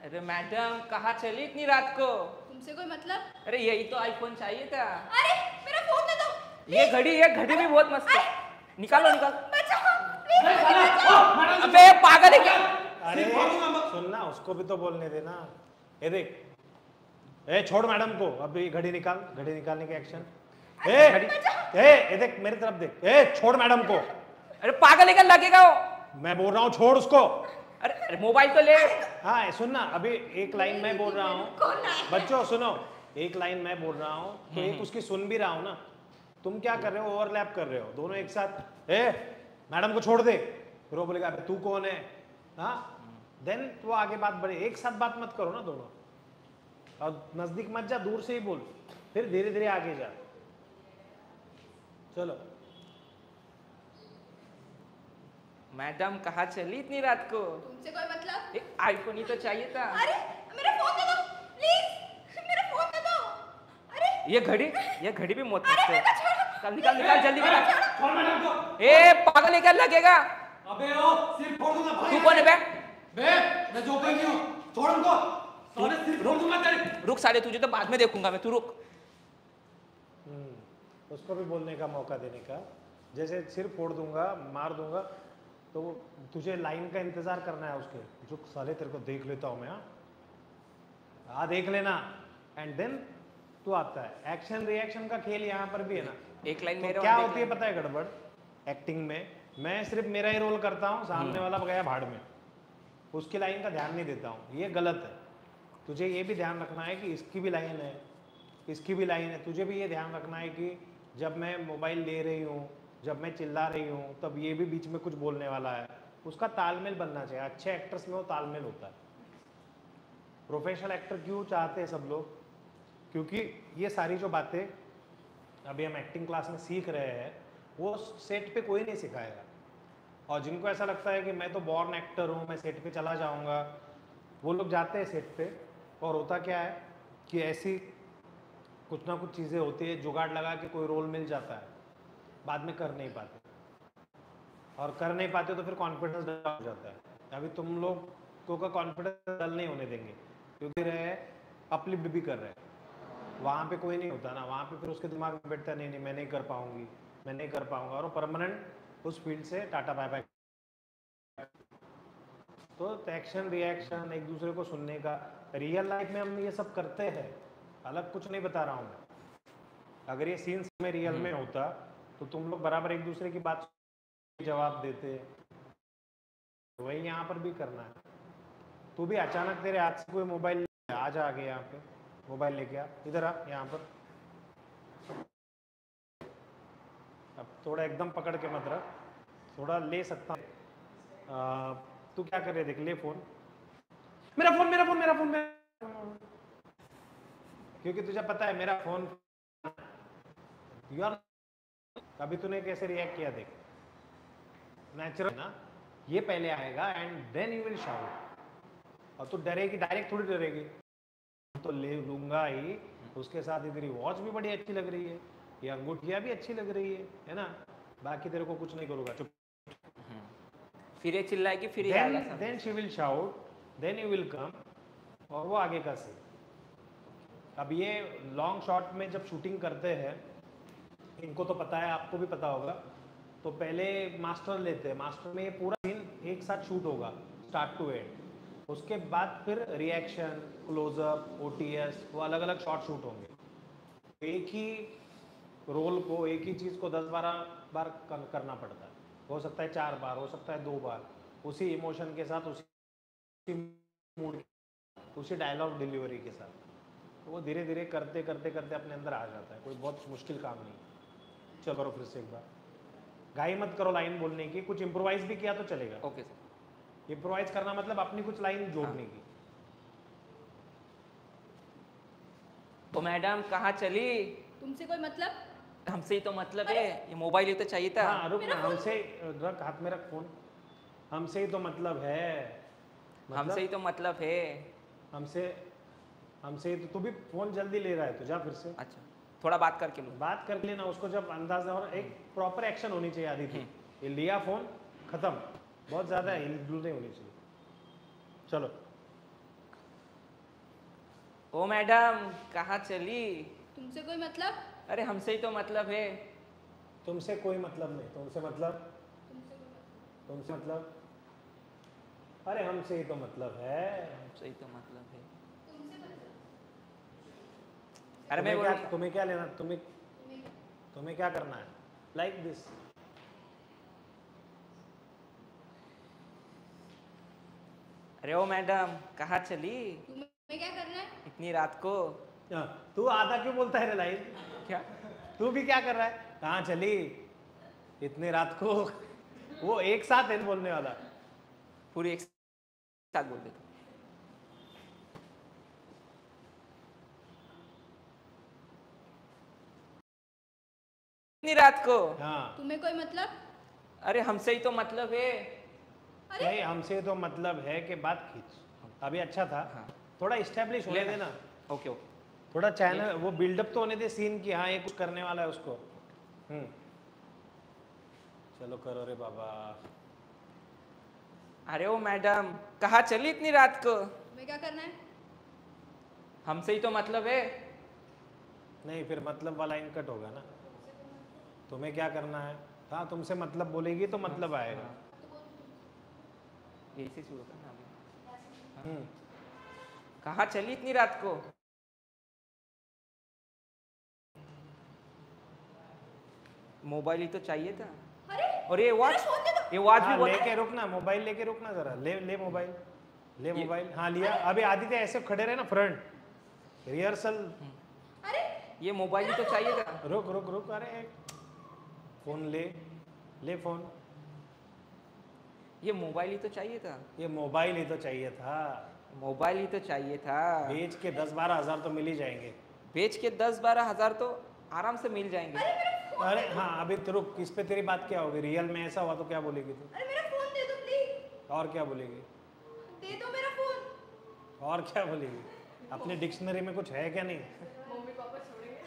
अरे मैडम कहाँ चली इतनी रात को? तुमसे कोई मतलब? अरे यही तो आईफोन चाहिए था। अरे मेरा फ़ोन दे दो। ये घड़ी ये घड़ी भी बहुत मस्त है। निकालो निकालो। अबे पागल है क्या? अरे। सुनना उसको भी तो बोलने देना। ये देख। ए छोड़ मैडम को। अभी घड़ी निकाल घड़ी निकालने के एक्शन ए ए ये देख मेरी तरफ़ देख। ए छोड़ मैडम को। अरे पागल है क्या? लगेगा वो। मैं बोल रहा हूँ छोड़ उसको। अरे अरे मोबाइल तो ले। हाँ सुनना अभी एक लाइन मैं बोल रहा हूँ। कौन बच्चों सुनो एक लाइन मैं बोल रहा हूँ तो हम्म, एक उसकी सुन भी रहा हूँ ना। तुम क्या कर रहे हो? ओवरलैप कर रहे हो। दोनों एक साथ ए मैडम को छोड़ दे। फिर वो बोलेगा "अबे तू कौन है? हाँ? देन वो आगे बात बढ़े। एक साथ बात मत करो ना दोनों। और नज़दीक मत जा दूर से ही बोल। फिर धीरे धीरे आगे जा। चलो। मैडम कहाँ चली इतनी रात को? तुमसे कोई मतलब? एक आईफोन ही तो चाहिए था। अरे मेरा फ़ोन दे दो प्लीज़ मेरा फ़ोन दे दो। अरे! ये घड़ी ये घड़ी भी मौत से। निकाल निकाल निकाल जल्दी निकाल। छोड़। मैडम को? ए पागल ये क्या लगेगा। अबे ओ सिर फोड़ दूँगा भाई। तू कौन है बे? बे मैं जो नहीं हूँ छोड़ उनको। साले सिर फोड़ दूँगा तेरे। रुक साले तुझे तो बाद में देखूँगा मैं तू रुक। हम्म, उसको भी बोलने का मौका देने का। जैसे सिर फोड़ दूँगा मार दूँगा तो तुझे लाइन का इंतज़ार करना है उसके। जो साले तेरे को देख लेता हूँ मैं हाँ। हाँ, देख लेना। एंड देन तू आता है। एक्शन रिएक्शन का खेल यहाँ पर भी है ना। एक लाइन तो क्या होती है पता है गड़बड़? एक्टिंग में। मैं सिर्फ़ मेरा ही रोल करता हूँ सामने वाला गया भाड़ में। उसकी लाइन का ध्यान नहीं देता हूँ। ये गलत है। तुझे ये भी ध्यान रखना है कि इसकी भी लाइन है। इसकी भी लाइन है। तुझे भी ये ध्यान रखना है कि जब मैं मोबाइल ले रही हूँ जब मैं चिल्ला रही हूँ, तब ये भी बीच में कुछ बोलने वाला है। उसका तालमेल बनना चाहिए। अच्छे एक्टर्स में वो तालमेल होता है। प्रोफेशनल एक्टर क्यों चाहते हैं सब लोग? क्योंकि ये सारी जो बातें अभी हम एक्टिंग क्लास में सीख रहे हैं, वो सेट पे कोई नहीं सिखाएगा। और जिनको ऐसा लगता है कि मैं तो बॉर्न एक्टर हूँ, मैं सेट पे चला जाऊँगा, वो लोग जाते हैं सेट पे। और होता क्या है कि ऐसी कुछ ना कुछ चीज़ें होती है, जुगाड़ लगा के कोई रोल मिल जाता है। बाद में कर नहीं पाते। और कर नहीं पाते तो फिर कॉन्फिडेंस डाउन हो जाता है। अभी तुम लोग को का कॉन्फिडेंस डल नहीं होने देंगे। क्योंकि रहे अपलिफ्ट भी कर रहे हैं। वहाँ पे कोई नहीं होता ना। वहाँ पे फिर उसके दिमाग में बैठता है, नहीं नहीं मैं नहीं कर पाऊँगी मैं नहीं कर पाऊँगा। और परमानेंट उस फ़ील्ड से टाटा बाय बाय तो एक्शन रिएक्शन एक दूसरे को सुनने का। रियल लाइफ में हम ये सब करते हैं। अलग कुछ नहीं बता रहा हूँ मैं। अगर ये सीन्स में रियल में होता तो तुम लोग बराबर एक दूसरे की बात जवाब देते। वही यहाँ पर भी करना है। तू भी अचानक तेरे हाथ से कोई मोबाइल आ जा आगे यहाँ पे। मोबाइल लेके आ इधर आ यहाँ पर। अब थोड़ा एकदम पकड़ के मत रख। थोड़ा ले सकता। आ, तू क्या कर रहे देख ले फ़ोन। मेरा फ़ोन मेरा फ़ोन मेरा फ़ोन मेरा क्योंकि तुझे पता है मेरा फ़ोन यार अभी तूने कैसे रिएक्ट किया देख। नेचुरल ना? ये पहले आएगा and then you will shout और तू डरेगी डायरेक्ट थोड़ी डरेगी। तो ले लूँगा ही। उसके साथ ही तेरी वॉच भी बड़ी अच्छी लग रही है। ये अंगूठिया भी अच्छी लग रही है है ना? बाकी तेरे को कुछ नहीं करूँगा। चुप। फिर ये चिल्लाएगी फिर ये आएगा। Then then she will shout then you will come और वो आगे का सीन अब ये लॉन्ग शॉट में जब शूटिंग करते हैं इनको तो पता है आपको भी पता होगा। तो पहले मास्टर लेते हैं। मास्टर में ये पूरा सीन एक साथ शूट होगा स्टार्ट टू एंड उसके बाद फिर reaction closeup O T S वो अलग अलग शॉट शूट होंगे। एक ही रोल को एक ही चीज़ को दस बारह बार कर, करना पड़ता है। हो सकता है चार बार हो सकता है दो बार। उसी इमोशन के साथ उसी मूड उसी डायलॉग डिलीवरी के साथ। तो वो धीरे धीरे करते करते करते अपने अंदर आ जाता है। कोई बहुत मुश्किल काम नहीं चलो करो फिर से एक बार। घाई मत करो लाइन बोलने की कुछ इम्प्रोवाइज भी किया तो चलेगा। ओके सर इम्प्रोवाइज करना मतलब अपनी कुछ लाइन जोड़ने की। तो मैडम कहाँ चली? तुमसे कोई मतलब? हमसे ही तो मतलब है। ये मोबाइल ही तो चाहिए था। हाँ रुक ना हमसे रख हाथ में रख फ़ोन हमसे ही तो मतलब है। मतलब? हमसे ही तो मतलब है। हमसे हमसे ही तो तू भी फ़ोन जल्दी ले रहा है तो जा फिर से। अच्छा। थोड़ा बात करके लूँ बात कर लेना उसको जब अंदाज़ा और एक प्रॉपर एक्शन होनी चाहिए आदि थी। ये लिया फ़ोन खत्म। बहुत ज़्यादा हिलडुल नहीं होनी चाहिए। चलो। ओ मैडम कहाँ चली? तुमसे कोई मतलब? अरे हमसे ही तो मतलब है। तुमसे कोई मतलब नहीं। तुमसे मतलब? मतलब? तुमसे मतलब? अरे हमसे ही तो मतलब है। हमसे ही तो मतलब है तुमसे मतलब अरे मैं क्या तुम्हें क्या लेना तुम्हें तुम्हें तुम्हें क्या करना है? लाइक दिस अरे ओ मैडम कहाँ चली? तुम्हें क्या करना है? इतनी रात को। तू आधा क्यों बोलता है रे लाइन क्या? तू भी क्या कर रहा है? कहाँ चली? इतने रात को। वो एक साथ है बोलने वाला। पूरी एक साथ बोल देता इतनी रात को? हाँ। तुम्हें कोई मतलब? अरे हमसे ही तो मतलब है। अरे। नहीं हमसे तो मतलब है कि बात खींच। अभी अच्छा था। हाँ। थोड़ा इस्टेब्लिश होने लेना। देना। Okay okay. थोड़ा चैनल वो बिल्डअप तो होने दे सीन की हाँ ये कुछ करने वाला है उसको। हम्म। चलो करो रे बाबा। अरे ओ मैडम कहा चली इतनी रात को? मैं क्या करना है? हमसे ही तो मतलब है। नहीं फिर मतलब वाला इनकट होगा ना। तुम्हें क्या करना है? हाँ तुमसे मतलब बोलेगी तो मतलब आएगा। यही शुरू करना अभी? हम्म। कहाँ चली इतनी रात को? मोबाइल ही तो चाहिए था। अरे और ये वॉच ये वॉच भी हाँ, लेके रुकना मोबाइल लेके रुकना जरा। ले ले मोबाइल। ले मोबाइल। हाँ लिया। अभी आदित्य ऐसे खड़े रहे ना फ्रंट रिहर्सल अरे। ये मोबाइल ही तो चाहिए था। रुक रुक रुक। अरे फ़ोन ले ले फ़ोन। ये मोबाइल ही तो चाहिए था। ये मोबाइल ही तो चाहिए था। मोबाइल ही तो चाहिए था। बेच के दस बारह हज़ार तो मिल ही जाएँगे। बेच के दस बारह हज़ार तो आराम से मिल जाएँगे। अरे हाँ अभी तो रुक इस पे तेरी बात क्या होगी? रियल में ऐसा हुआ तो क्या बोलेगी तू? अरे मेरा फ़ोन दे दो प्लीज़ और क्या बोलेगी? दे दो मेरा फ़ोन। और क्या बोलेगी? अपने डिक्शनरी में कुछ है क्या नहीं मम्मी पापा छोड़ेंगे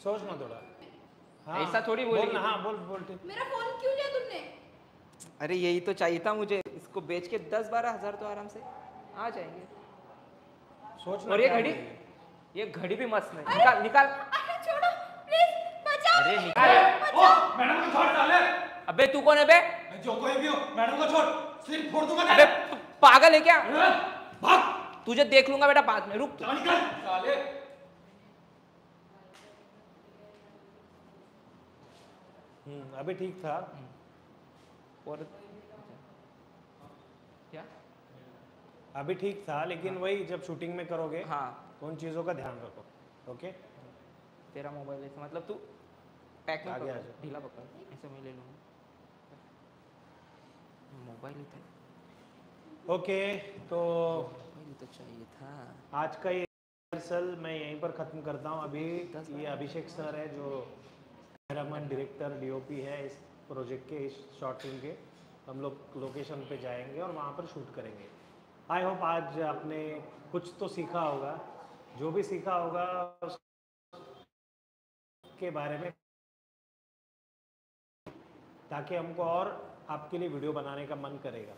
सोच ना थोड़ा। हाँ, ऐसा थोड़ी बोल तू। हाँ बोल बोल ठीक। मेरा फ़ोन क्यों लिया तुमने? अरे यही तो चाहिए था मुझे। इसको बेच के दस बारह हज़ार तो आराम से आ जाएँगे। सोच और ये घड़ी ये घड़ी भी मस्त है निकाल निकाल। अरे छोड़ो प्लीज़ बचाओ। अरे निकाल। ओ मैडम को छोड़ साले। अबे तू कौन है बे? जो कोई भी हो मैडम को छोड़। सिर्फ़ फोड़ दूँगा अबे पागल है क्या? भाग। तुझे देख लूँगा बेटा बाद में। रुक तू। निकल। साले। अभी ठीक था। और क्या? अभी ठीक था लेकिन हाँ। वही जब शूटिंग में करोगे हाँ। तो उन चीज़ों का ध्यान रखो ओके? तेरा मोबाइल ऐसे मतलब तू पैक में आगे। ढीला पकड़ ऐसे मैं ले लूँगा। मोबाइल था ओके तो मोबाइल तो चाहिए था। आज का ये रिहर्सल मैं यहीं पर ख़त्म करता हूँ। अभी ये अभिषेक सर है जो कैमरामैन डायरेक्टर डीओपी है इस प्रोजेक्ट के इस शॉर्ट फ़िल्म के। हम लोग लोकेशन पे जाएँगे और वहाँ पर शूट करेंगे। आई होप आज आपने कुछ तो सीखा होगा। जो भी सीखा होगा उसके बारे में ताकि हमको और आपके लिए वीडियो बनाने का मन करेगा।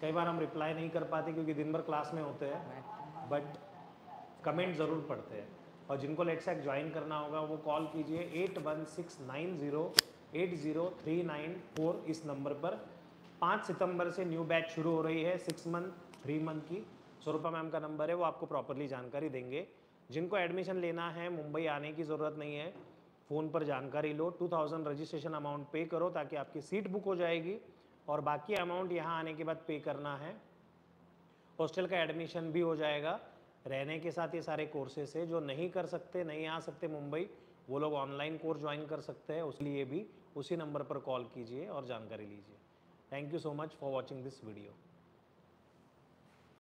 कई बार हम रिप्लाई नहीं कर पाते क्योंकि दिन भर क्लास में होते हैं बट कमेंट ज़रूर पढ़ते हैं। और जिनको लेट्सैक ज्वाइन करना होगा, वो कॉल कीजिए eight one six nine zero eight zero three nine four इस नंबर पर पाँच सितंबर से न्यू बैच शुरू हो रही है सिक्स मंथ थ्री मंथ की। स्वरूपा मैम का नंबर है, वो आपको प्रॉपरली जानकारी देंगे। जिनको एडमिशन लेना है, मुंबई आने की ज़रूरत नहीं है फ़ोन पर जानकारी लो। 2000 रजिस्ट्रेशन अमाउंट पे करो ताकि आपकी सीट बुक हो जाएगी। और बाकी अमाउंट यहाँ आने के बाद पे करना है। हॉस्टल का एडमिशन भी हो जाएगा। रहने के साथ ये सारे कोर्सेस है, जो नहीं कर सकते, नहीं आ सकते मुंबई, वो लोग ऑनलाइन कोर्स ज्वाइन कर सकते हैं, उसके लिए भी उसी नंबर पर कॉल कीजिए और जानकारी लीजिए। Thank you so much for watching this video